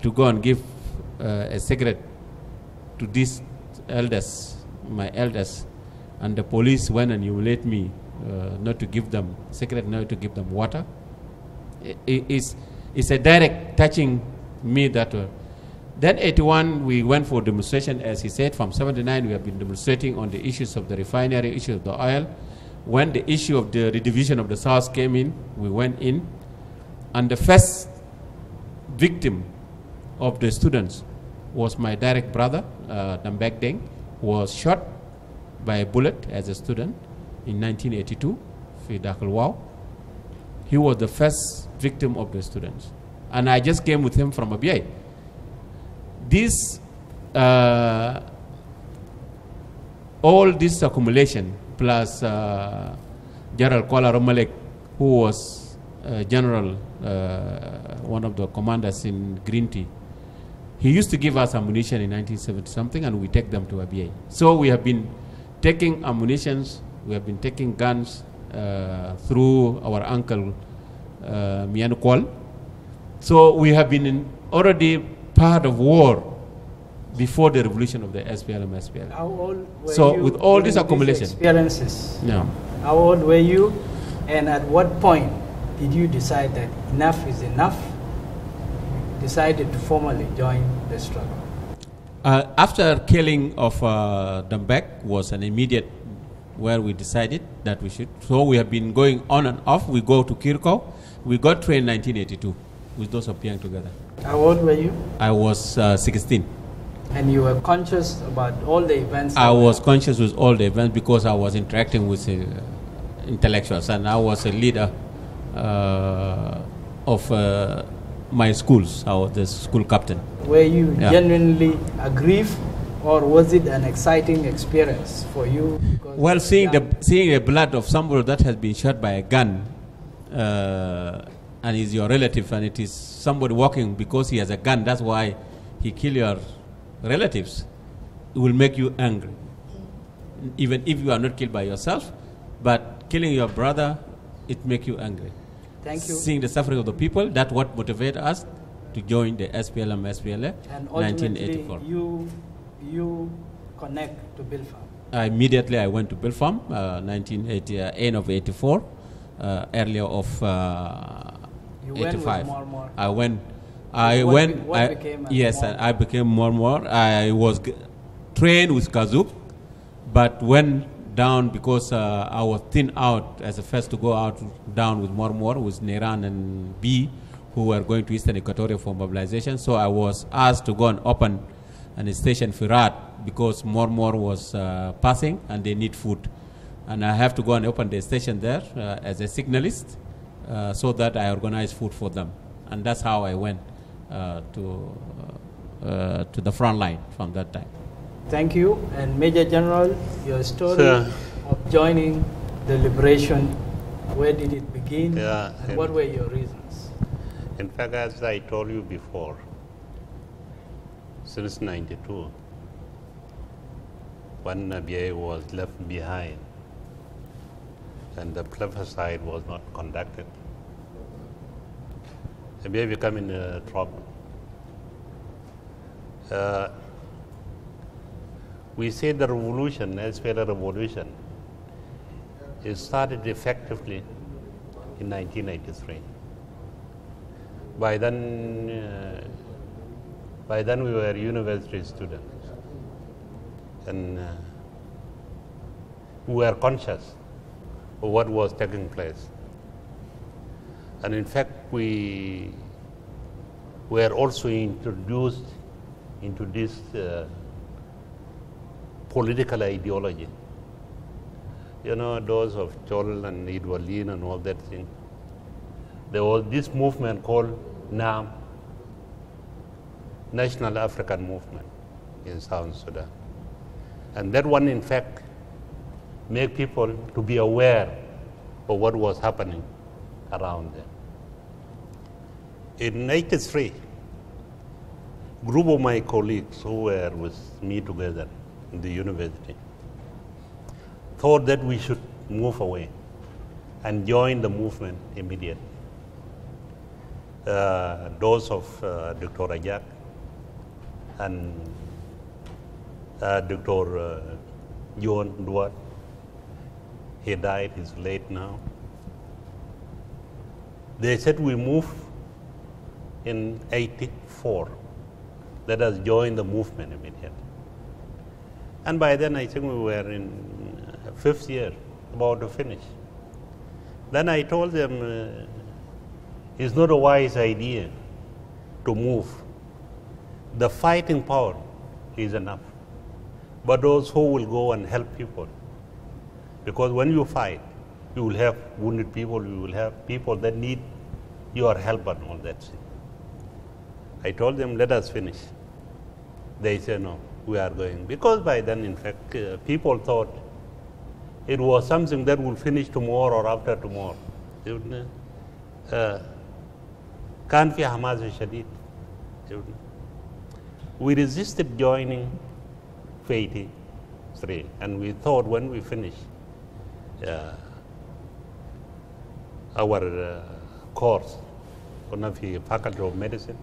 to go and give uh, a cigarette to these elders, my elders. And the police went and humiliated me uh, not to give them cigarette, not to give them water. It's, it's a direct touching me that way. Then 81, we went for demonstration, as he said. From 79, we have been demonstrating on the issues of the refinery, issue of the oil. When the issue of the redivision of the South came in, we went in. And the first victim of the students was my direct brother, uh, Dambek Deng, who was shot by a bullet as a student in 1982, Fidakal Wow he was the first victim of the students and I just came with him from Abyei this uh, all this accumulation plus uh, General Kuala Romalek, who was uh, general, uh, one of the commanders in Green Tea, he used to give us ammunition in 1970 something, and we take them to Abyei. So we have been taking ammunitions, we have been taking guns through our uncle uh, Mian Kwal. So we have been in already part of war before the revolution of the SPLM SPLM. How old were So you with all during this these accumulation- experiences? Yeah. How old were you, and at what point did you decide that enough is enough? Decided to formally join the struggle. Uh, after killing of uh, Dambek was an immediate where we decided that we should. So we have been going on and off. We go to Kirko. We got trained 1982 with those of Piang together. How old were you? I was uh, 16. And you were conscious about all the events. I was conscious with all the events because I was interacting with uh, intellectuals and I was a leader uh, of uh, my schools. I was the school captain. Were you Yeah. genuinely aggrieved, or was it an exciting experience for you? Well, seeing the seeing the blood of somebody that has been shot by a gun, uh, and is your relative, and it is somebody walking because he has a gun. That's why he kill your relatives. It will make you angry, even if you are not killed by yourself, but killing your brother, it make you angry. Thank you. Seeing the suffering of the people, that's what motivated us to join the SPLM SPLA, and ultimately 1984. you you connect to Bilpam. Uh, immediately I went to Bilpam, uh, 1980, uh, end of 84, uh, earlier of uh, You went with 85. Marmar. I went I What went. be- what I- became yes, Mormon? I became more and more. I was g- trained with Kazuk, but went down because uh, I was thin out as the first to go out down with more and more with Neran and B, who were going to Eastern Equatoria for mobilization. So I was asked to go and open an station Firat because more and more was uh, passing and they need food. And I have to go and open the station there uh, as a signalist uh, so that I organize food for them. And that's how I went uh, to, uh, to the front line from that time. Thank you. And Major General, your story Sir. of joining the liberation, where did it begin? Yeah, and and- what were your reasons? In fact, as I told you before, since 92, when Abyei was left behind and the plebiscite was not conducted, Abyei became in uh, trouble. Uh, we say the revolution, Venezuela revolution, it started effectively in 1993. By then, uh, by then we were university students, and uh, we were conscious of what was taking place. And in fact, we were also introduced into this uh, political ideology. You know, those of Chol and Idwalin and all that thing. There was this movement called NAM, National African Movement in South Sudan. And that one, in fact, made people to be aware of what was happening around them. In 83, group of my colleagues who were with me together in the university thought that we should move away and join the movement immediately. Uh, those of uh, Dr. Ajak and uh, Dr. Uh, John Duat, he died, he's late now. They said we move in 84. Let us join the movement immediately. And by then, I think we were in uh, fifth year, about to finish. Then I told them uh, it's not a wise idea to move The fighting power is enough. But those who will go and help people, because when you fight, you will have wounded people, you will have people that need your help and all that. thing. I told them, let us finish. They said, no, we are going. Because by then, in fact, uh, people thought it was something that will finish tomorrow or after tomorrow. Uh, كان في حماس شديد. we resisted joining Fati 3, and we thought when we finish uh, our uh, course on the Faculty of Medicine,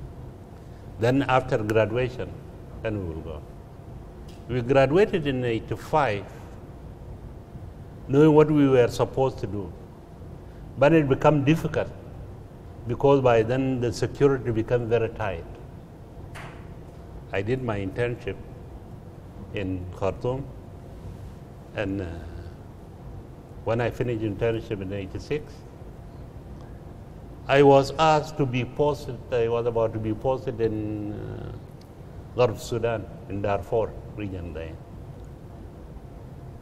then after graduation, then we will go. We graduated in 85, knowing what we were supposed to do. But it became difficult because by then the security became very tight i did my internship in Khartoum. And uh, when I finished internship in 86, I was asked to be posted, I was about to be posted in uh, Gulf Sudan, in Darfur region there.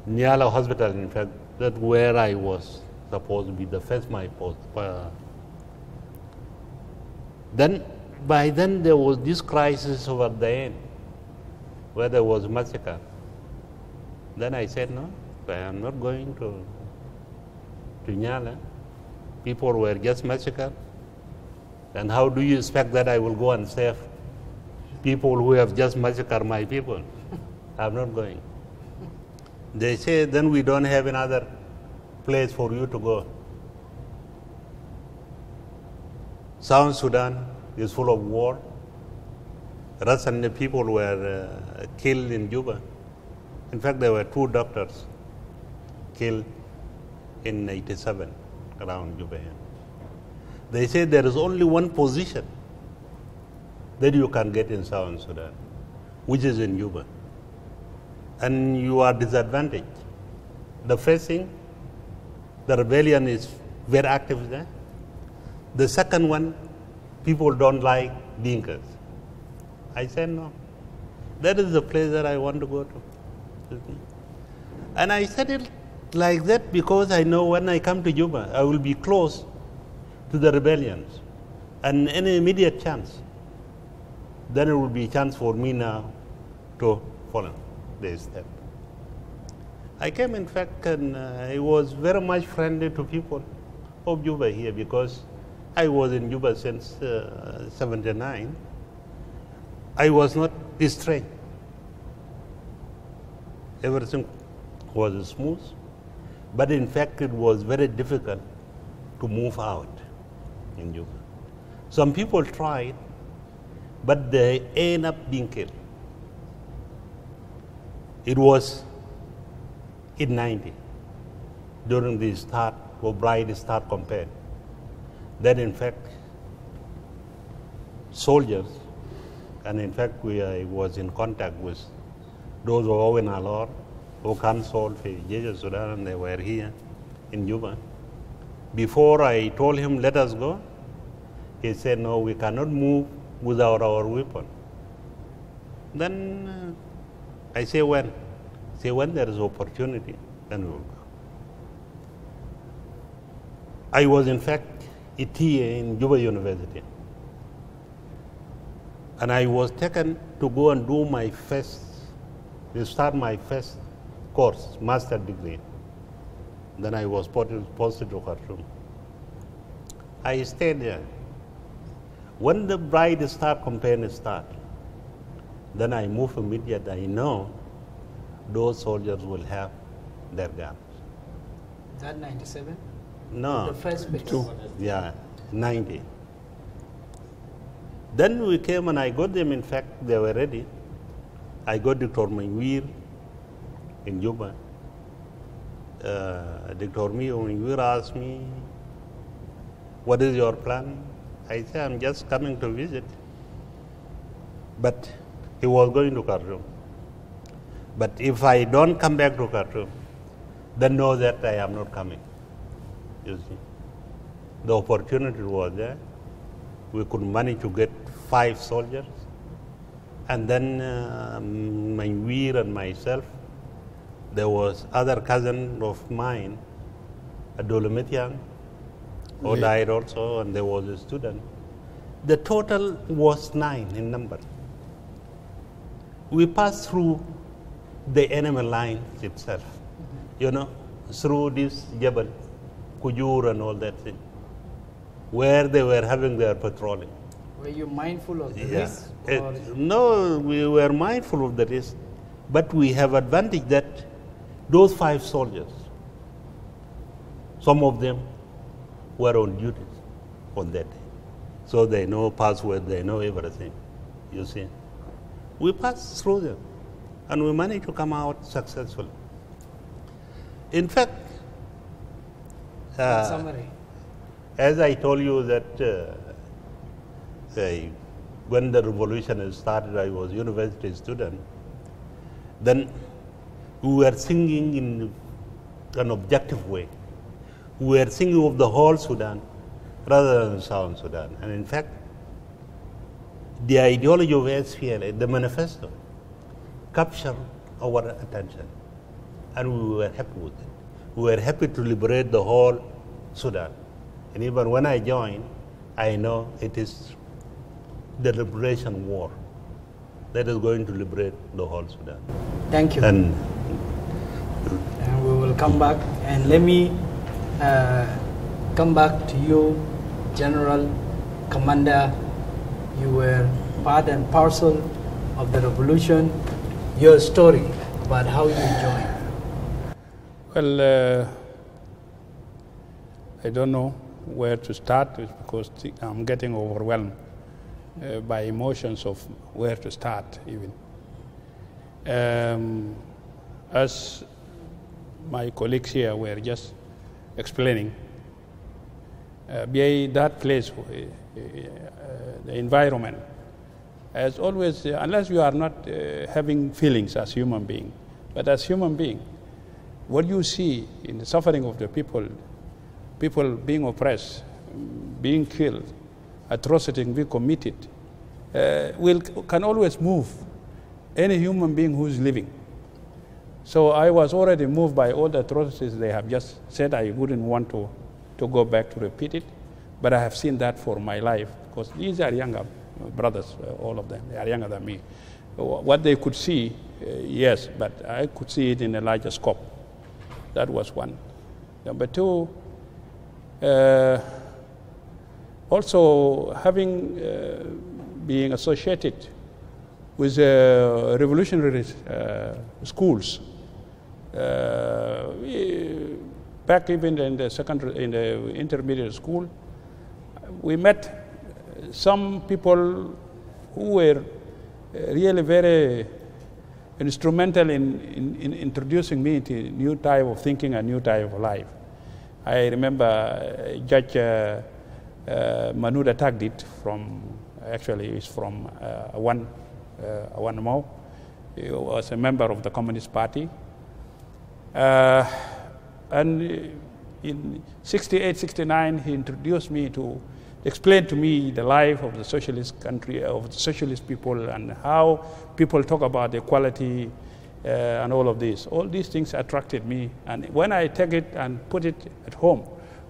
Nyala Hospital, in fact, that's where I was supposed to be the first my post. Uh, then, by then there was this crisis over the end where there was massacre. Then I said, no, I am not going to, to Nyala. People were just massacred. And how do you expect that I will go and save people who have just massacred my people? [laughs] I'm not going. They say, then we don't have another place for you to go. South Sudan is full of war. Russian people were uh, killed in Juba. In fact, there were two doctors killed in 87 around Juba. They say there is only one position that you can get in Southern Sudan, which is in Juba. And you are disadvantaged. The first thing, the rebellion is very active there. The second one, people don't like Dinkas. I said no. That is the place that I want to go to. And I said it like that because I know when I come to Juba, I will be close to the rebellions and any immediate chance. Then it will be a chance for me now to follow their step. I came, in fact, and uh, I was very much friendly to people of Juba here because I was in Juba since uh, 79. I was not strange. Everything was smooth, but in fact, it was very difficult to move out in Juba. Some people tried, but they end up being killed. It was in 90, during the start, O'Brien start campaign, that in fact, soldiers, and in fact, we, I was in contact with those who are in Alor, who cancelled for Jesus Sudan, and they were here in Juba. Before I told him, let us go, he said, no, we cannot move without our weapon. Then uh, I say, when? Say, when there is opportunity, then we will go. I was, in fact, a TA in Juba University. And I was taken to go and do my first, to start my first course, master degree. Then I was posted to Khartoum. I stayed there. When the Bright Star campaign start, then I move immediately. I know those soldiers will have their guns. That 97? No. The first base. Yeah, 90. Then we came and I got them, in fact, they were ready. I got Dr. Manwir in Juba. Uh, Dr. Manwir asked me, What is your plan? I said, I'm just coming to visit. But he was going to Khartoum. But if I don't come back to Khartoum, then know that I am not coming. You see, the opportunity was there. We could manage to get five soldiers, and then uh, Manwir and myself. There was other cousin of mine, Adolomitian, who Yeah. died also, and there was a student. The total was nine in number. We passed through the enemy lines itself, you know, through this Jebel, Kujur, and all that thing, where they were having their patrolling. Were you mindful of the Yeah. risk? Eh, Or no, we were mindful of the risk, but we have advantage that those five soldiers, some of them were on duty on that day. So they know password, they know everything. You see. We passed through them and we managed to come out successfully. In fact, uh, summary, as I told you that uh, I, when the revolution started, I was a university student. Then we were singing in an objective way. We were singing of the whole Sudan rather than South Sudan. And in fact, the ideology of SPLA, the manifesto, captured our attention. And we were happy with it. We were happy to liberate the whole Sudan. And even when I joined, I know it is the liberation war that is going to liberate the whole Sudan. thank you. And and we will come back. And let me uh, come back to you, General Commander. You were part and parcel of the revolution. Your story about how you joined. Well, uh, I don't know where to start because I'm getting overwhelmed uh, by emotions of where to start, even. Um, as my colleagues here were just explaining, uh, that place, uh, uh, the environment as always, uh, unless you are not uh, having feelings as human being, but as human being, what you see in the suffering of the people, people being oppressed, being killed, atrocities being committed, uh, will, can always move any human being who's living. So I was already moved by all the atrocities they have just said. I wouldn't want to, to go back to repeat it, but I have seen that for my life because these are younger brothers, uh, all of them. They are younger than me. What they could see, uh, yes, but I could see it in a larger scope. That was one. Number two, uh, also having uh, being associated with uh, revolutionary uh, schools. Uh, back even in the secondary, in the intermediate school, we met some people who were really very instrumental in, in, in introducing me to new type of thinking and new type of life. I remember uh, Judge uh, uh, Manuda Tagdit from, actually is from uh, one, uh. He was a member of the Communist Party. Uh, and in 68, 69, he introduced me to explain to me the life of the socialist country, of the socialist people, and how people talk about equality uh, and all of this. All these things attracted me. And when I take it and put it at home,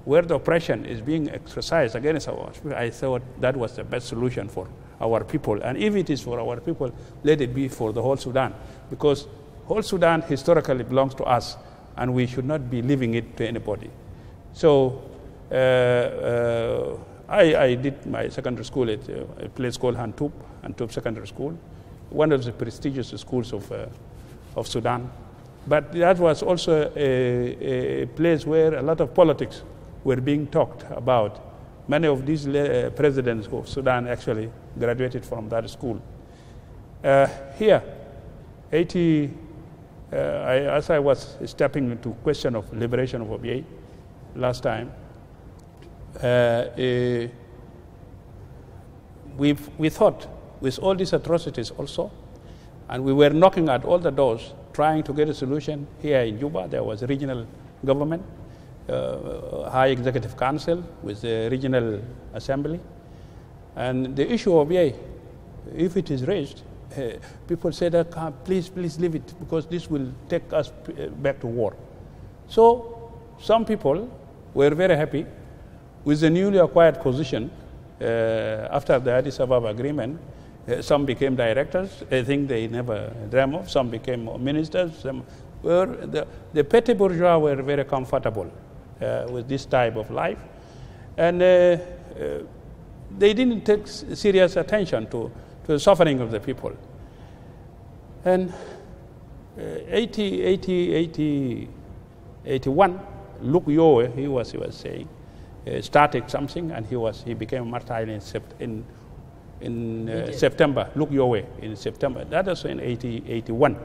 where the oppression is being exercised against our people, I thought that was the best solution for our people. And if it is for our people, let it be for the whole Sudan. Because whole Sudan historically belongs to us, and we should not be leaving it to anybody. So uh, uh, I, I did my secondary school at uh, a place called Hantoub, Hantoub Secondary School, one of the prestigious schools of, uh, of Sudan. But that was also a, a place where a lot of politics were being talked about. Many of these uh, presidents of Sudan actually graduated from that school. Uh, here, 80, uh, I, as I was stepping into question of liberation of Abyei last time, uh, uh, we we thought with all these atrocities also, and we were knocking at all the doors trying to get a solution here in Juba. There was regional government, uh, high executive council with the regional assembly, and the issue of Abyei, if it is raised, uh, people that "Ah, please, please leave it because this will take us uh, back to war. So some people were very happy with the newly acquired position uh, after the Addis Ababa agreement. Uh, some became directors. I think they never dreamt of. Some became ministers. Some were the, the petty bourgeois were very comfortable uh, with this type of life, and uh, uh, they didn't take serious attention to, to the suffering of the people. And uh, 80, 80, 80, 81, Luke Yoe, he was, he was saying, started something and he, was, he became a martyr in, sept- in, in uh, September, Luke Yoe in September. That was in 80, 81.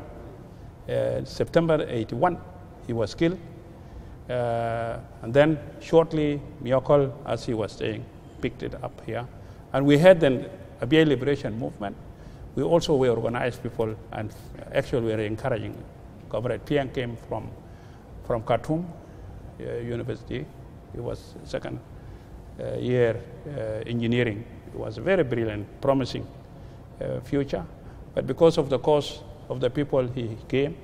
Uh, September 81, he was killed. Uh, and then shortly, Miyokol, as he was saying, picked it up here. And we had then Abyei liberation movement. We also were organized people and actually we were encouraging. Comrade Piang came from, from Khartoum uh, University. He was second uh, year uh, engineering. He was a very brilliant, promising uh, future. But because of the cause of the people he came,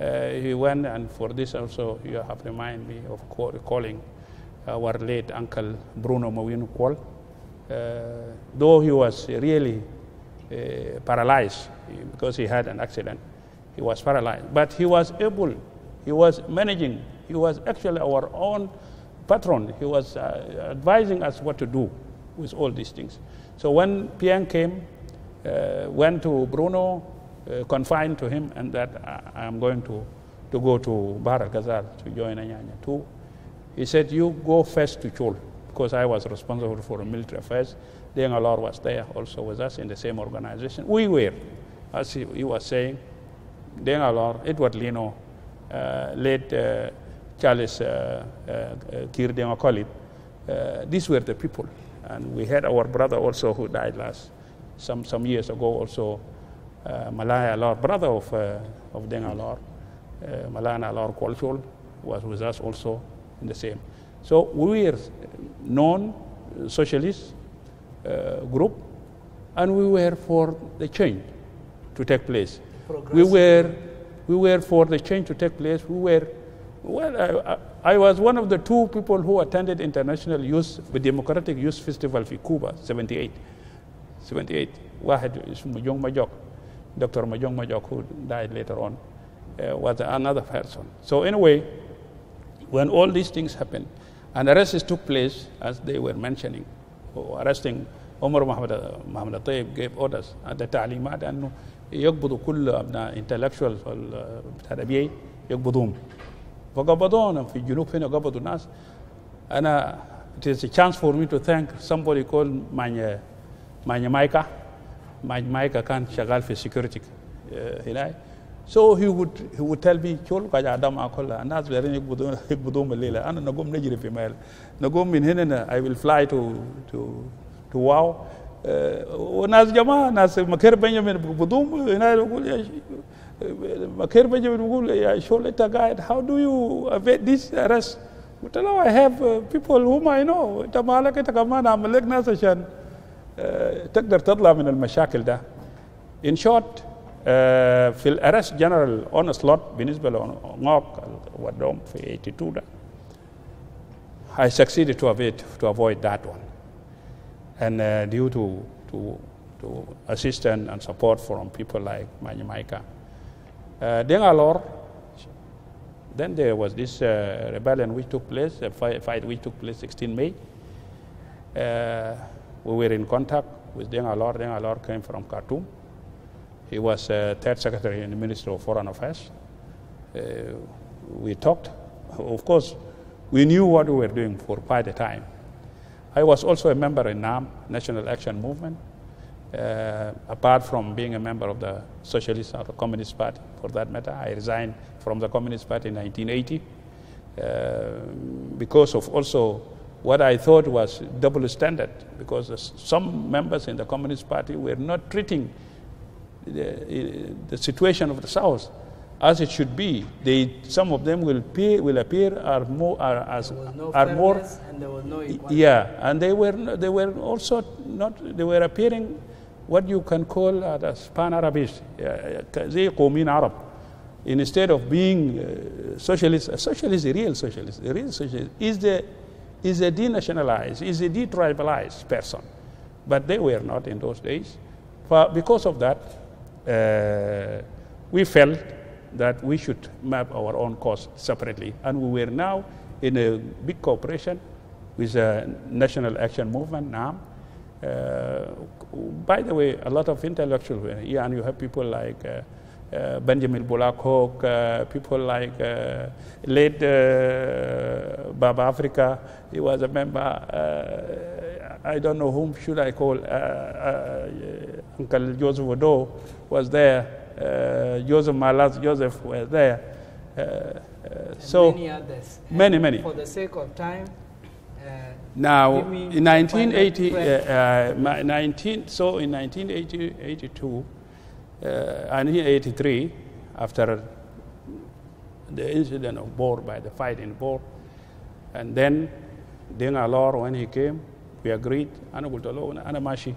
uh, he went, and for this also you have reminded me of call, calling our late uncle Bruno Mawinu Kwal. Uh, though he was really uh, paralyzed because he had an accident, he was paralyzed. But he was able, he was managing, he was actually our own patron. He was uh, advising us what to do with all these things. So when Piang came, uh, went to Bruno, uh, confined to him, and that I, I'm going to, to go to Bahr el Ghazal to join Anyanya too. He said, You go first to Chol, because I was responsible for military affairs. Deng Alor was there also with us in the same organization. We were, as he, he was saying, Deng Alor, Edward Lino, uh, uh, Charles uh, uh, Okolit, uh, these were the people. And we had our brother also who died last some, some years ago also, uh, Malaya Alor, brother of, uh, of Deng Alor, uh, Malaya Alor Kwalchol was with us also in the same. So we were non-socialist uh, group and we were for the change to take place. We were, we were for the change to take place. We were, well, I, I, I was one of the two people who attended International Youth, the Democratic Youth Festival in Cuba, 78. 78. واحد اسمه Majong Majok, Dr. Majong Majok, who died later on, uh, was another person. So anyway, when all these things happened, and arrests took place, as they were mentioning, or arresting Omar Mohammed, Mohammed Tayyib gave orders at the تعليمات أنه يقبضوا كل أبناء intellectuals وال- بتاع الأبيعي يقبضوهم فقبضونا في الجنوب هنا قبضوا الناس أنا it is a chance for me to thank somebody called Manya Manya Maika Manya Maika كان شغال في security uh, هنا so he would he would tell me شول قاعد عدم أكل الناس بيرين يقبضون يقبضون الليلة أنا نقوم نجري في مال نقوم من هنا I will fly to to to واو uh, وناس جماعة ناس مكير بنجامين بيقبضون هنا يقول Makir Benjamin I shall later guide, how do you evade this arrest? But now I have uh, people whom I know انت مالك انت كمان عامل لك ناس عشان uh, تقدر تطلع من المشاكل ده. In short uh, general on a slot, سلوت بالنسبه لعماق ودوم في 82 ده I succeeded to avoid, to avoid that one. And uh, due to, to, to assistance and support from people like Manya Maika. Uh, Deng Alor, then there was this uh, rebellion which took place, a fight, fight which took place 16 May. Uh, we were in contact with Deng Alor. Deng Alor came from Khartoum. He was uh, third secretary in the Ministry of Foreign Affairs. Uh, we talked. Of course, we knew what we were doing for quite a time. I was also a member in NAM, National Action Movement. Uh, apart from being a member of the Socialist or Communist Party, for that matter, I resigned from the Communist Party in 1980 uh, because of also what I thought was double standard, because some members in the Communist Party were not treating the, the situation of the South as it should be. They, some of them will appear, will appear are more, are, as, There was no are more and there was no yeah, and they were they were also not they were appearing what you can call uh, as pan Arabish زي قومين Arab instead of being uh, socialist a socialist a real socialist a real socialist is the is a denationalized is a detribalized person but they were not in those days but because of that uh, we felt that we should map our own course separately and we were now in a big cooperation with a national action movement NAM. uh, by the way, a lot of intellectuals, were here, and you have people like uh, uh, Benjamin Hawke, uh, people like uh, late uh, Baba Africa, he was a member. Uh, I don't know whom should I call. Uh, uh, Uncle Joseph Odo was there. Uh, Joseph Malas Joseph was there. Uh, uh, so many others. many, many. For the sake of time, uh, now, in 1980, uh, uh, 19, so in 1982, uh, 1983, after the incident of Bor by the fight in Bor, and then Deng Alor, when he came, we agreed, Anamashi,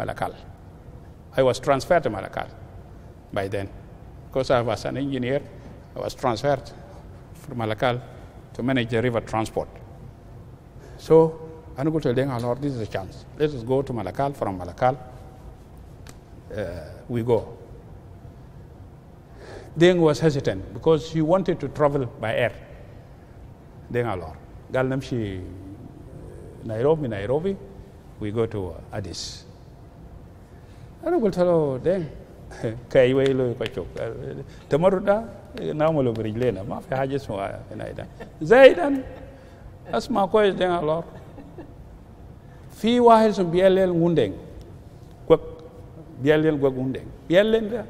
Malakal. I was transferred to Malakal by then. Because I was an engineer, I was transferred from Malakal to manage the river transport. So I'm going to this is a chance. Let us go to Malakal. From Malakal, uh, we go. Deng was hesitant because he wanted to travel by air. Deng Alor. Gal namshi uh, Nairobi, Nairobi, we go to uh, Addis. Ana gul talo oh, Deng. [laughs] Kai wai lo ko chok. Uh, Tamaruda eh, na mo lo brijlena ma fi haje so ina eh, idan. Zaidan أسمع كويس دين الله في واحد اسمه بياليل غوندين. كوك. بياليل كوك غوندين. بياليل ده.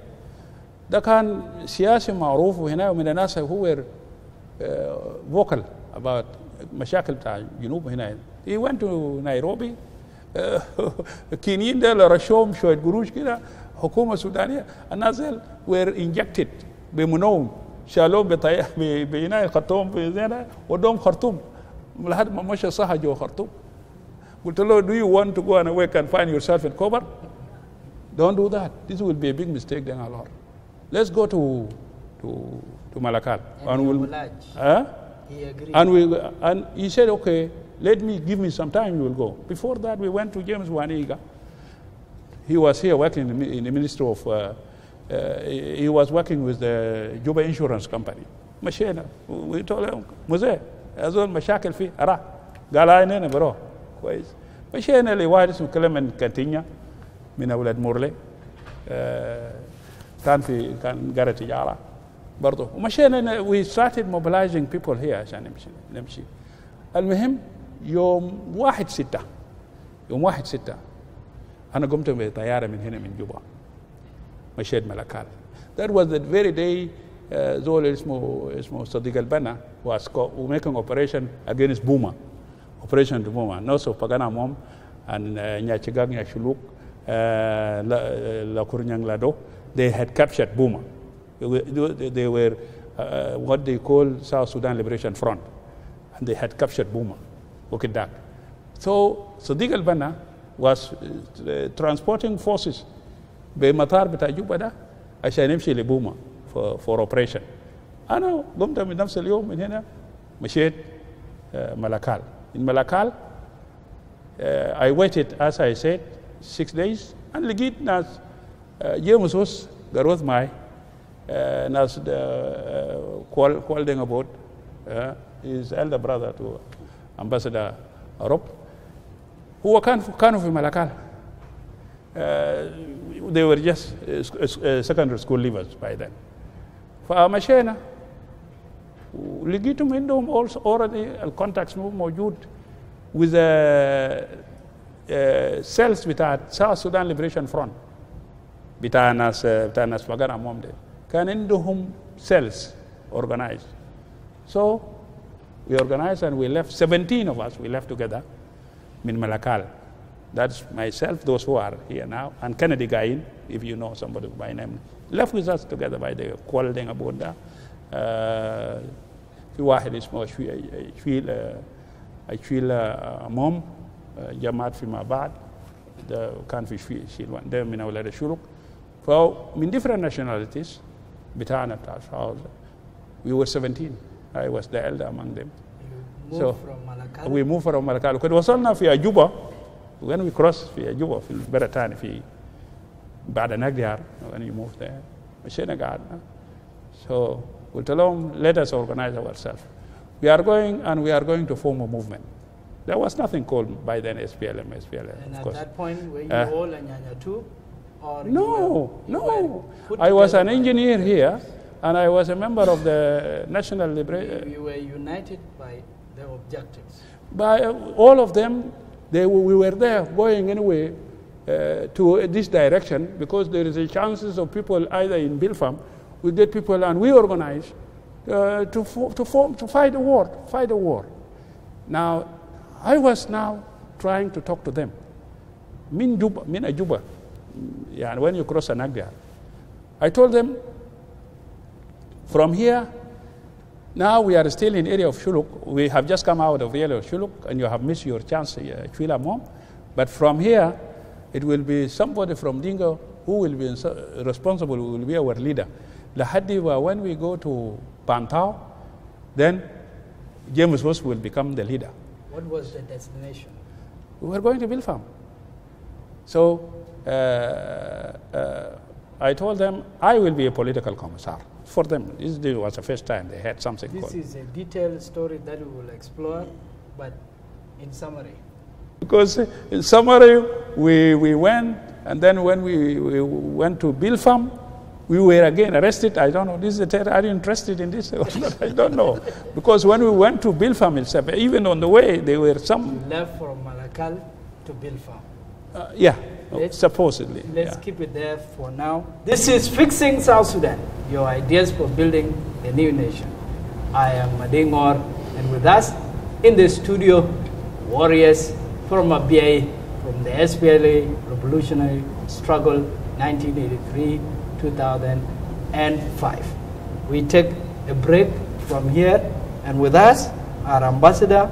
ده كان سياسي معروف هنا من الناس هو فوكال about مشاكل بتاع الجنوب هنا. He went to Nairobi. [laughs] كينيين ده رشوهم شوية قروش كده. حكومة سودانية. الناس ديل were بمنوم. شالوهم بطي... ب- بعنايه خطوهم في زينا ودوهم خرطوم. لحد ما مشى صحى جوا خرطوم قلت له do you want to go and awake and find yourself in cover? don't do that this will be a big mistake then Allah let's go to to to Malakal and, and we'll huh? he agreed. and we and he said okay let me give me some time you will go before that we went to James Wani Igga he was here working in the ministry of uh, uh, he was working with the Juba Insurance Company. Machine, we told him, Muse, هذول مشاكل فيه. أراه قال هاي نينا برو. كويس. مشينا لواحد اسمه كلمن كاتينيا من أولاد مورلي. آه، كان في كان قرى تجارة برضه. ومشينا we started mobilizing people here عشان نمشي نمشي. المهم يوم واحد ستة. يوم واحد ستة. أنا قمت بطيارة من هنا من جوبا. مشيت ملكال. That was the very day زول Sadiq Al-Banna البنا was making operation against Boma. operation to Boma Also Pagana Mom and uh, Nyachigag Nyashuluk uh, La uh, Kurunyang Lado they had captured Boma. they were uh, what they call South Sudan Liberation Front and they had captured Boma. Okay, Okidak so Sadiq al-Banna ah, was transporting forces بمطار بتاع جوبا ده عشان يمشي لبوما for, for operation انا قمت من نفس اليوم من هنا مشيت uh, ملكال in ملكال uh, I waited as I said six days and لقيت ناس uh, جيمس هوس قروث معي uh, ناس كوال كوال دينغ بود his elder brother to ambassador Rob هو كان كانوا في ملكال uh, they were just uh, sc- uh, secondary school leavers by then فمشينا ولقيتهم عندهم also already الكونتاكتس موجود with the uh, cells بتاعت South Sudan Liberation Front بتاع ناس بتاع ناس فقر عموم ده كان عندهم cells organized so we organized and we left 17 of us we left together من ملكال that's myself those who are here now and Kennedy Gain if you know somebody by name left with us together by the quality about that uh, في واحد اسمه شويل شويل شويل موم جماعات فيما بعد ده كان في شويل شيلوان ده من اولاد الشروق فمن different nationalities بتاعنا بتاع South we were 17 I was the elder among them You So, moved from Malakal. we moved from Malakal كنا وصلنا في أجوبة when we crossed في أجوبة في البلد الثاني في بعد نقديار when we moved there مشينا قعدنا so قلت لهم let us organize ourselves we are going and we are going to form a movement there was nothing called by then SPLM SPLM And of at course that point, were you Uh, all a Nyanya too? Or you no, were- you no. were put I was an together by- engineer here, and I was a member of the National You, Liberation. you were united by the objectives. By uh, all of them, they, were- we were there going anyway uh, to this direction because there is a chances of people either in Bilpam, we get people and we organize uh, to, fo- to, form, to fight a war, fight a war. Now, I was now trying to talk to them. Min Juba, min Ajuba, yeah, when you cross Anagda, I told them, from here, now we are still in area of Shuluk. We have just come out of area of Shuluk, and you have missed your chance, uh, Chwila Mom. But from here, it will be somebody from Dingo who will be responsible, who will be our leader. Lahadi, wa- when we go to Pantau, then James Ross will become the leader. What was the destination? We were going to Bilpam. So uh, uh, I told them I will be a political commissar for them. This was the first time they had something This called. is a detailed story that we will explore, but in summary, Because in summary, we, we went, and then when we, we went to Bilpam, we were again arrested. I don't know, this is a ter- are you interested in this [laughs] or not? I don't know. Because when we went to Bilpam itself, even on the way, there were some, you left from Malakal to Bilpam. uh, yeah, Let's- supposedly. Let's yeah. keep it there for now. This is Fixing South Sudan, your ideas for building a new nation. I am Mading Ngor, and with us in the studio, warriors from Abyei from the SPLA revolutionary struggle 1983 2005. We take a break from here, and with us, our ambassador,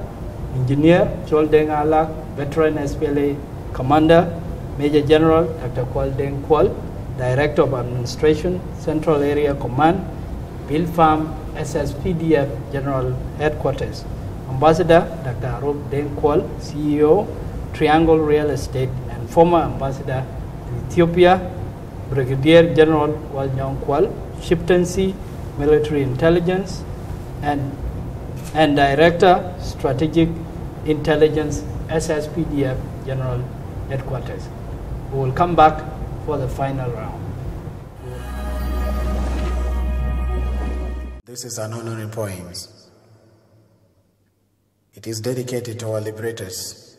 engineer Chol Deng Alak, veteran SPLA commander, Major General Dr. Kwal Deng Kwal, Director of Administration, Central Area Command, Bilpam, SSPDF General Headquarters. Ambassador Dr. Arup Deng Kwal, CEO, Triangle Real Estate, and former ambassador to Ethiopia, Brigadier General Kwal Nyong Kwal, Chieftaincy, Military Intelligence, and, and Director, Strategic Intelligence, SSPDF General Headquarters. We will come back for the final round. This is an honoring poem. It is dedicated to our liberators,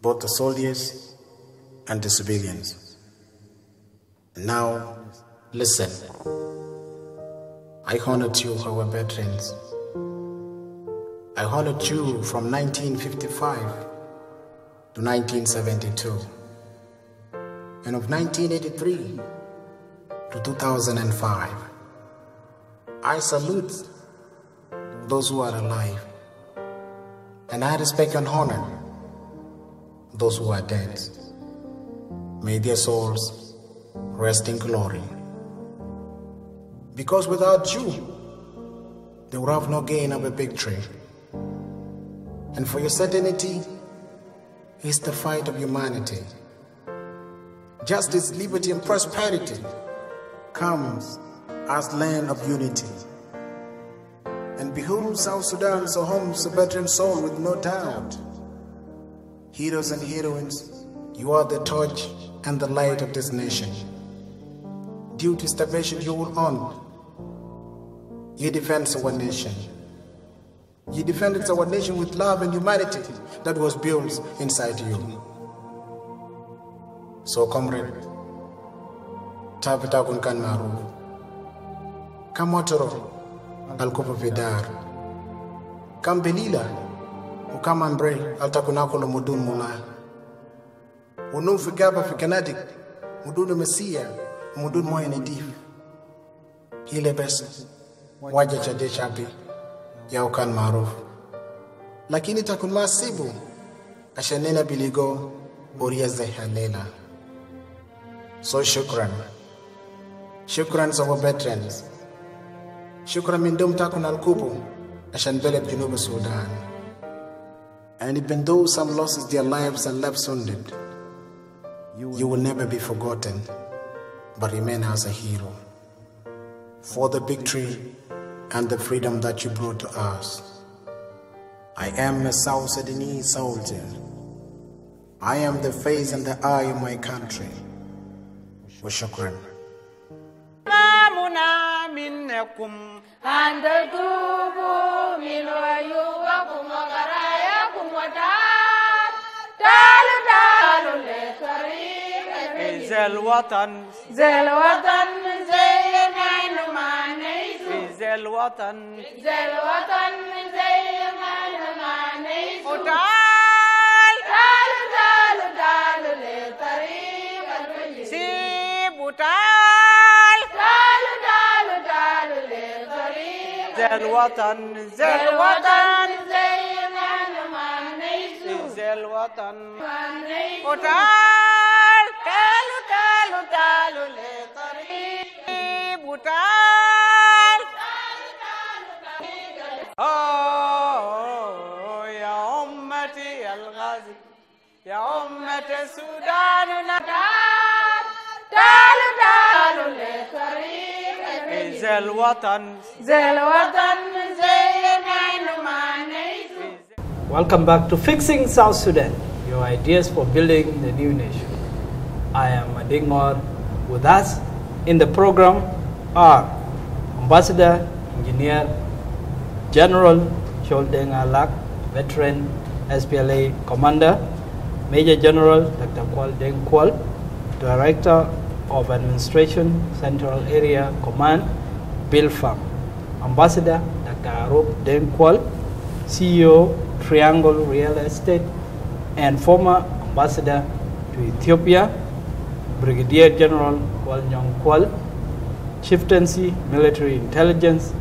both the soldiers and the civilians. Now, listen. I honored you, our veterans. I honored you from 1955 to 1972, and of 1983 to 2005. I salute those who are alive, and I respect and honor those who are dead. May their souls rest in glory. Because without you, they would have no gain of a victory. And for your certainty is the fight of humanity. Justice, liberty, and prosperity comes as land of unity. And behold, South Sudan is a home veteran soul with no doubt. Heroes and heroines, you are the torch and the light of this nation. Due to starvation, you will own. You defend our nation. You defended our nation with love and humanity that was built inside you. So, comrade, tabitakun alkopopedar kam belila o kam ambre mudun muna. Wonum figaba fikanadik mudun mesia mudun moyene dif. Hile bes waja chade chapi yaukan maruf. Lakini takun masibu ashanena biligo boria zehalela so shukran. Shukran za so veterans Shukran min dum takun al-kubu, ashan beleb Junub Sudan. And even though some lost their lives and left wounded, you will never be forgotten, but remain as a hero. For the victory and the freedom that you brought to us. I am a South Sudanese soldier. I am the face and the eye of my country. وشكرا إمامنا منكم أن تتوبوا من عيوبكم وخطاياكم وتعال تعالوا تعالوا للطريق زي الوطن زي الوطن زي ما ما نيسو زي الوطن زي الوطن زي ما ما نيسو وتعال تعالوا تعالوا تعالوا للطريق الوجه سيب الوطن زي الوطن زي ما ما زي الوطن ما نيسو وتعال تعالوا تعالوا تعالوا لطريق. وتعال أوه يا أمتي الغازي يا أمة السودان. تعال تعالوا تعالوا للطريق Welcome back to Fixing South Sudan, your ideas for building the new nation. I am Mading Ngor. With us in the program are Ambassador Engineer General Chol Deng Alak, veteran SPLA Commander, Major General Dr. Kwal Deng Kwal, Director of Administration, Central Area Command, Bilpam, Ambassador Dr. Arup Deng Kwal, CEO, Triangle Real Estate, and former ambassador to Ethiopia, Brigadier General Kwal Nyong Kwal, Chieftaincy Military Intelligence,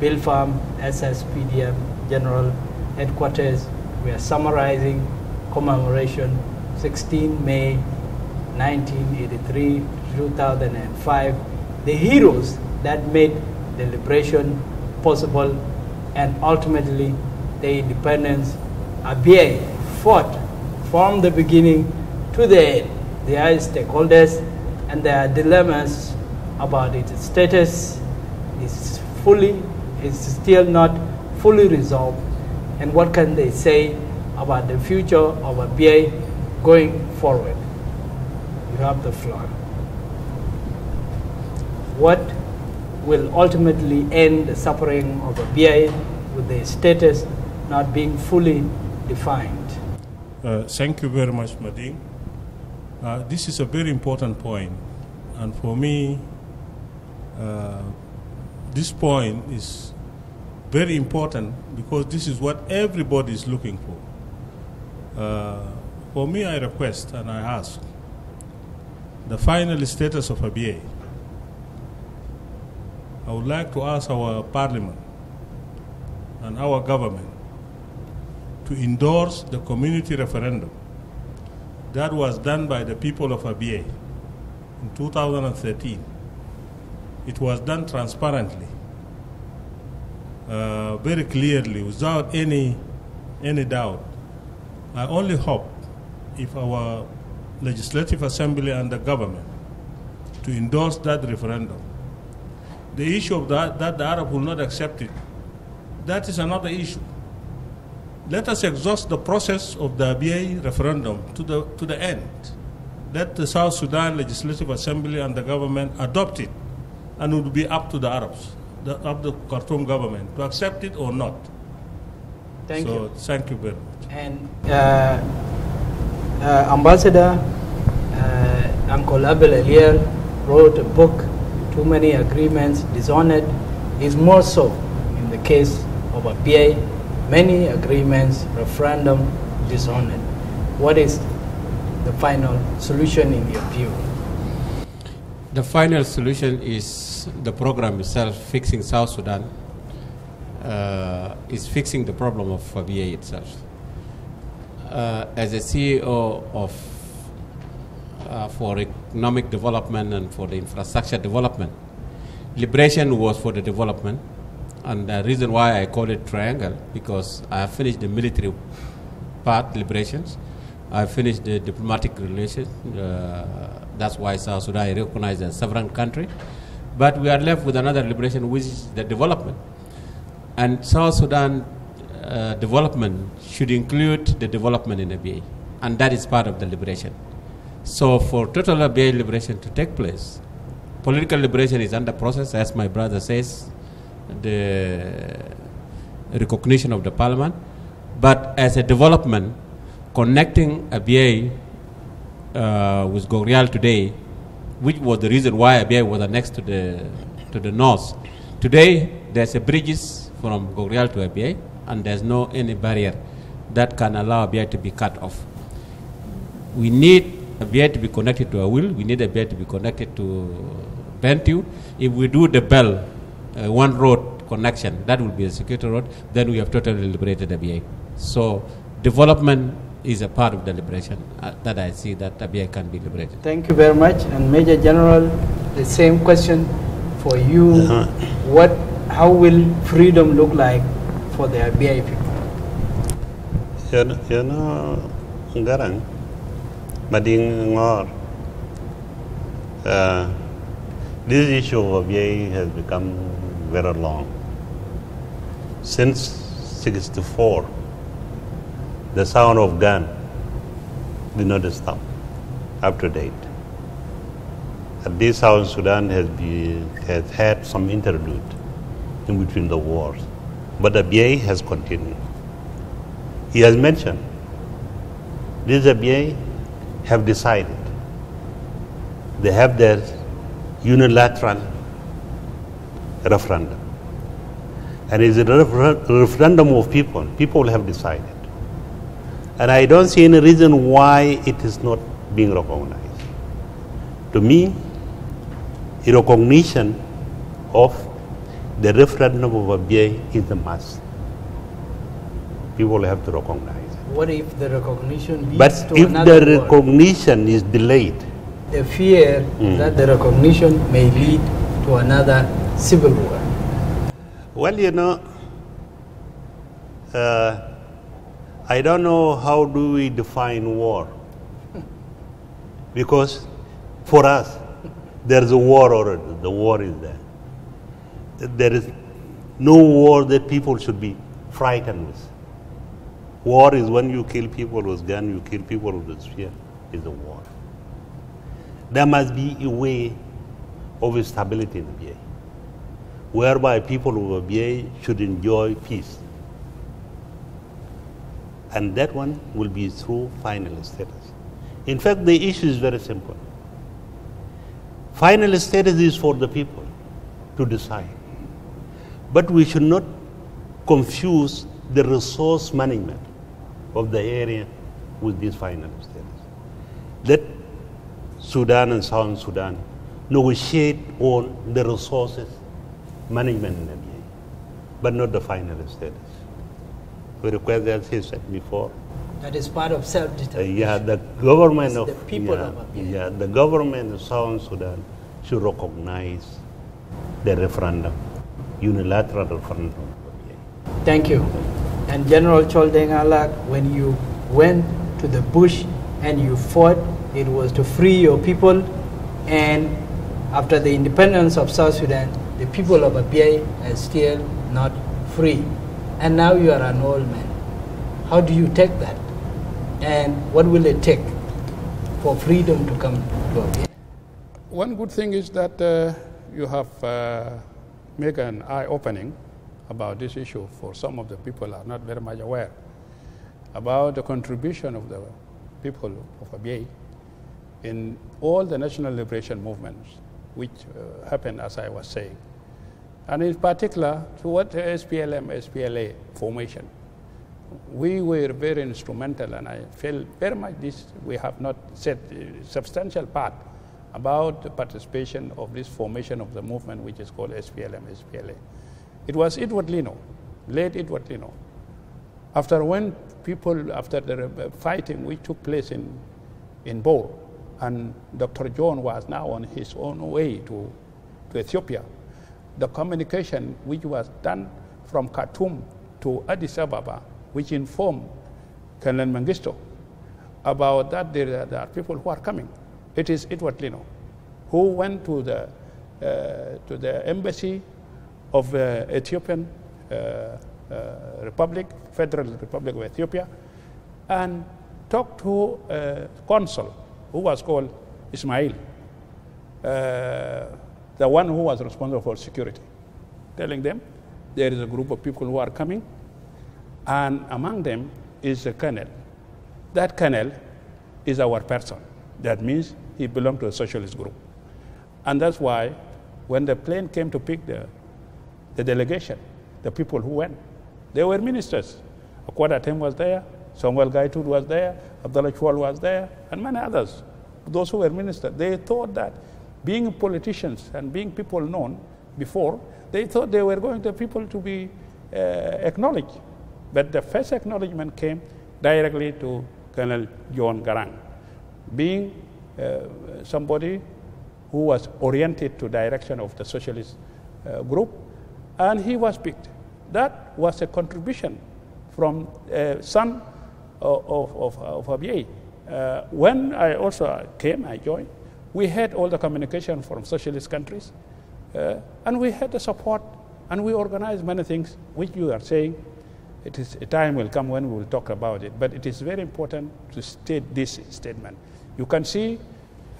Bill Farm SSPDF General Headquarters. We are summarizing commemoration 16 May 1983 2005, the heroes that made the liberation possible and ultimately the independence. Abyei fought from the beginning to the end. There are stakeholders and there are dilemmas about its status is fully is still not fully resolved and what can they say about the future of Abyei going forward. You have the floor. What will ultimately end the suffering of Abyei with the status not being fully defined? Uh, thank you very much, Mading. Uh, this is a very important point, and for me, uh, this point is very important because this is what everybody is looking for. Uh, for me, I request and I ask the final status of Abyei. I would like to ask our parliament and our government to endorse the community referendum that was done by the people of Abyei in 2013. It was done transparently, uh, very clearly, without any, any doubt. I only hope if our legislative assembly and the government to endorse that referendum. The issue of that, that the Arab will not accept it, that is another issue. Let us exhaust the process of the Abyei referendum to the, to the end. Let the South Sudan Legislative Assembly and the government adopt it, and it will be up to the Arabs, the, up the Khartoum government, to accept it or not. Thank so, you. Thank you very much. And uh, uh, Ambassador uh, Uncle Abel Alier wrote a book, Too Many Agreements, Dishonored, is more so in the case of Abyei, many agreements, referendum, dishonored. What is the final solution in your view? The final solution is the program itself, fixing South Sudan, uh, is fixing the problem of Abyei itself. Uh, as a CEO of uh, for economic development and for the infrastructure development, liberation was for the development, and the reason why I call it triangle because I have finished the military part, liberations. I finished the diplomatic relations. Uh, that's why South Sudan recognized a sovereign country. But we are left with another liberation, which is the development. And South Sudan uh, development should include the development in Abyei, and that is part of the liberation. So, for total Abyei liberation to take place, political liberation is under process, as my brother says, the recognition of the parliament. But as a development, connecting Abyei uh, with Gogrial today, which was the reason why Abyei was next to the, to the north. Today, there's a bridges from Gogrial to Abyei, and there's no any barrier that can allow Abyei to be cut off. We need Abyei to be connected to Aweil, we need Abyei to be connected to Bentiu. If we do the Bell, uh, one road connection, that will be a security road, then we have totally liberated Abyei. So development is a part of the liberation uh, that I see that Abyei can be liberated. Thank you very much. And Major General, the same question for you. Uh-huh. What, how will freedom look like for the Abyei people? You know, you know Garang, Mading Ngor, uh, this issue of Abyei has become very long. Since 64, the sound of gun did not stop up to date. At this South Sudan has, been, has had some interlude in between the wars, but the Abyei has continued. He has mentioned this Abyei have decided they have their unilateral referendum. And it's a refer- referendum of people. People have decided. And I don't see any reason why it is not being recognized. To me, a recognition of the referendum of Abyei is a must. People have to recognize it. What if the recognition leads But to if another the war? recognition is delayed, The fear Mm. that the recognition may lead to another civil war. well, you know, uh, I don't know how do we define war. Because for us, there is a war already. The war is there. There is no war that people should be frightened with. War is when you kill people with gun, you kill people with spear, is a war. There must be a way of stability in the Abyei, whereby people of the Abyei should enjoy peace. And that one will be through final status. In fact, the issue is very simple. Final status is for the people to decide. But we should not confuse the resource management of the area with this final status. Let Sudan and Southern Sudan negotiate on the resources management in the Abyei, but not the final status. We request, as he said before, That is part of uh, self-determination. yeah, the government of the people yeah, of yeah, the government of Southern Sudan should recognize the referendum, unilateral referendum. of Thank you. And General Chol Deng Alak, when you went to the bush and you fought, it was to free your people. And after the independence of South Sudan, the people of Abyei are still not free. And now you are an old man. How do you take that? And what will it take for freedom to come to Abyei? One good thing is that uh, you have uh, made an eye opening about this issue for some of the people are not very much aware about the contribution of the people of Abyei in all the national liberation movements which uh, happened as I was saying. And in particular to what the SPLM, SPLA formation. We were very instrumental and I feel very much this, we have not said substantial part about the participation of this formation of the movement which is called SPLM, SPLA. It was Edward Lino, late Edward Lino. After when people, after the uh, fighting which took place in, in Bor, and Dr. John was now on his own way to, to Ethiopia, the communication which was done from Khartoum to Addis Ababa, which informed Colonel Mengistu about that there are people who are coming. It is Edward Lino, who went to the, uh, to the embassy of uh, Ethiopian uh, uh, Republic, Federal Republic of Ethiopia, and talked to a consul who was called Ismail, uh, the one who was responsible for security, telling them there is a group of people who are coming, and among them is a colonel. That colonel is our person. That means he belonged to a socialist group. And that's why when the plane came to pick the, the delegation, the people who went, they were ministers. Akuot Atem was there, Samuel Gai Tut was there, Abdullah Chwal was there, and many others. Those who were ministers, they thought that being politicians and being people known before, they thought they were going to people to be uh, acknowledged. But the first acknowledgement came directly to Colonel John Garang, being somebody who was oriented to direction of the socialist uh, group, and he was picked. That was a contribution from uh, son of, of, of, Abyei. Uh, when I also came, I joined, we had all the communication from socialist countries, uh, and we had the support, and we organized many things, which you are saying. It is a time will come when we will talk about it, but it is very important to state this statement. You can see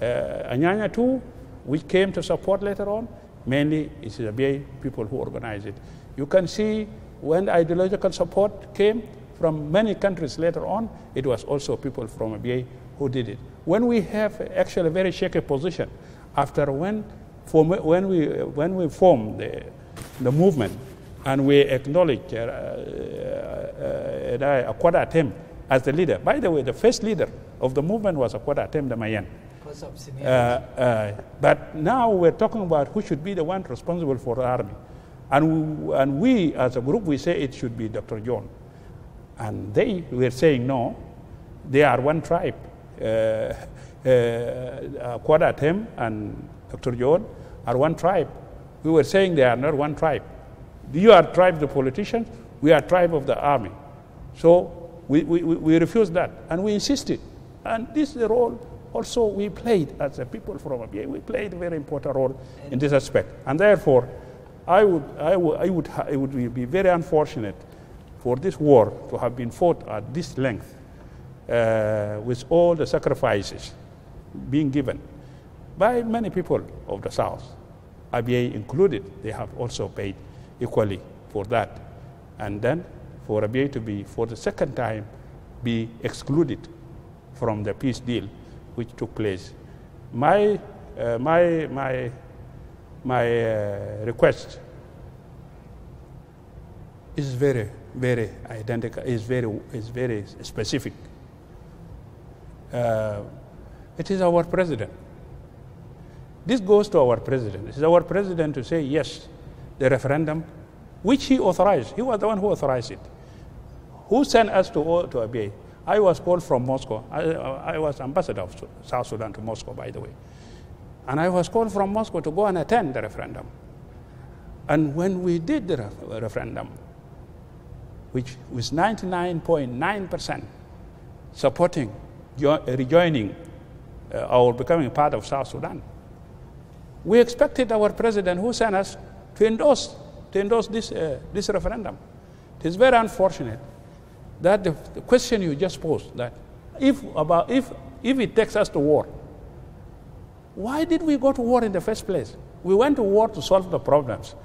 uh, Anyanya too, which came to support later on, mainly it's the Abyei people who organized it. You can see when ideological support came from many countries later on, it was also people from Abyei who did it. When we have actually a very shaky position, after when, form, when, we, when we form the, the movement and we acknowledge uh, uh, uh, a quarter attempt as the leader. By the way, the first leader of the movement was Akuot Atem de Mayen. Uh, uh, but now we're talking about who should be the one responsible for the army. And we, and we, as a group, we say it should be Dr. John. And they were saying no, they are one tribe. Uh, uh, and Dr. John are one tribe. We were saying they are not one tribe. You are tribe of the politicians, we are tribe of the army. So we, we we refused that and we insisted. And this is the role also we played as a people from Abyei. We played a very important role in this aspect. And therefore, I would, I would, I would, it would be very unfortunate for this war to have been fought at this length uh, with all the sacrifices being given by many people of the South, Abyei included. They have also paid equally for that. And then for Abyei to be, for the second time, be excluded from the peace deal which took place. My, uh, my, my, my uh, request is very, very identical, is very, is very specific. Uh, it is our president. This goes to our president. It is our president to say yes, the referendum, which he authorized. He was the one who authorized it. Who sent us to, to Abyei? I was called from Moscow. I, I was ambassador of South Sudan to Moscow, by the way. And I was called from Moscow to go and attend the referendum. And when we did the ref- referendum, which was 99.9% supporting jo- rejoining uh, or becoming part of South Sudan, we expected our president, who sent us, to endorse, to endorse this, uh, this referendum. It is very unfortunate that the, the question you just posed, that if, about, if, if it takes us to war, why did we go to war in the first place? We went to war to solve the problems,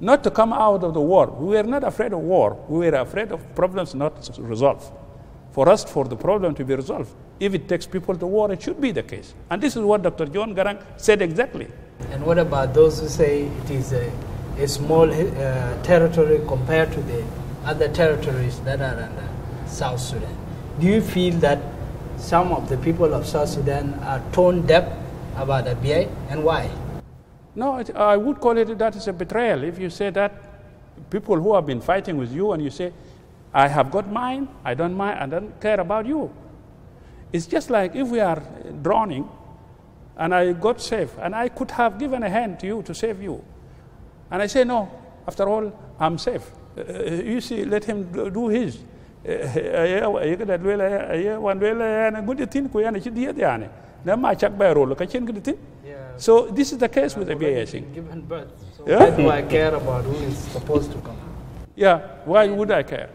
not to come out of the war. We were not afraid of war. We were afraid of problems not resolved. For us, for the problem to be resolved, if it takes people to war, it should be the case. And this is what Dr. John Garang said exactly. And what about those who say it is a, a small uh, territory compared to the other territories that are under South Sudan? Do you feel that some of the people of South Sudan are tone deaf about Abyei and why? No, it, I would call it that is a betrayal. If you say that people who have been fighting with you and you say, I have got mine, I don't mind, I don't care about you. It's just like if we are drowning and I got safe and I could have given a hand to you to save you. And I say, no, after all, I'm safe. Uh, you see, let him do Eh, do his. So this is the case with Abyei, I think. Given birth. So Yeah. why do I care about who is supposed to come? Yeah, why would I care?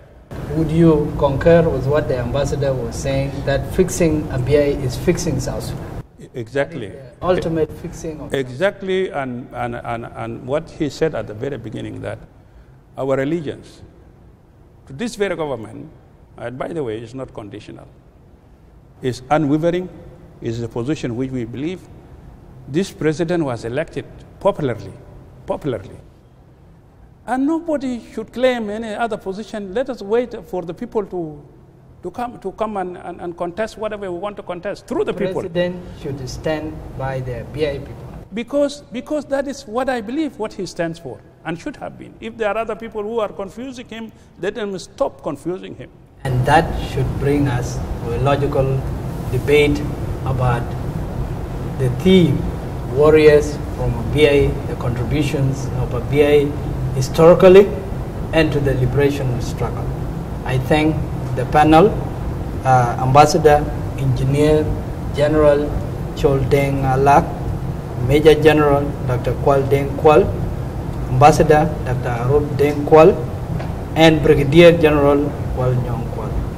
Would you concur with what the ambassador was saying that fixing Abyei is fixing South Sudan? Exactly. Ultimate fixing of Exactly, and, and, and, and what he said at the very beginning that our allegiance to this very government, and by the way, it's not conditional, It's unwavering, It's the position which we believe this president was elected popularly, popularly. And nobody should claim any other position. Let us wait for the people to, to come, to come and, and, and contest whatever we want to contest through the people. president should stand by the Abyei people. Because, because that is what I believe what he stands for and should have been. If there are other people who are confusing him, let them stop confusing him. And that should bring us to a logical debate about the theme, warriors from Abyei, the contributions of a BA historically and to the liberation struggle. I thank the panel, uh, Ambassador, Engineer General Chol Deng Alak, Major General Dr. Kwal Deng Kwal, Ambassador Dr. Arup Deng Kwal, and Brigadier General Kwal Nyong.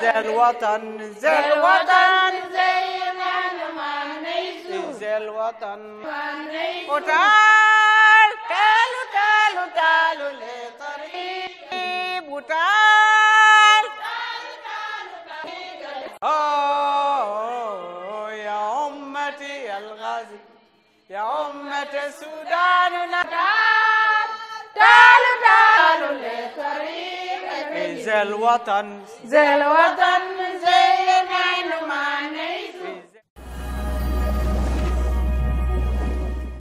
زي الوطن زي الوطن زي ما نيسو زي الوطن وتعال تعالوا تعالوا تعالوا لطريق وتعال تعالوا تعالوا يا أمتي الغازي. يا أمة السودان نجار دار دار للطريق زي الوطن. زي الوطن زي العين ما نيسو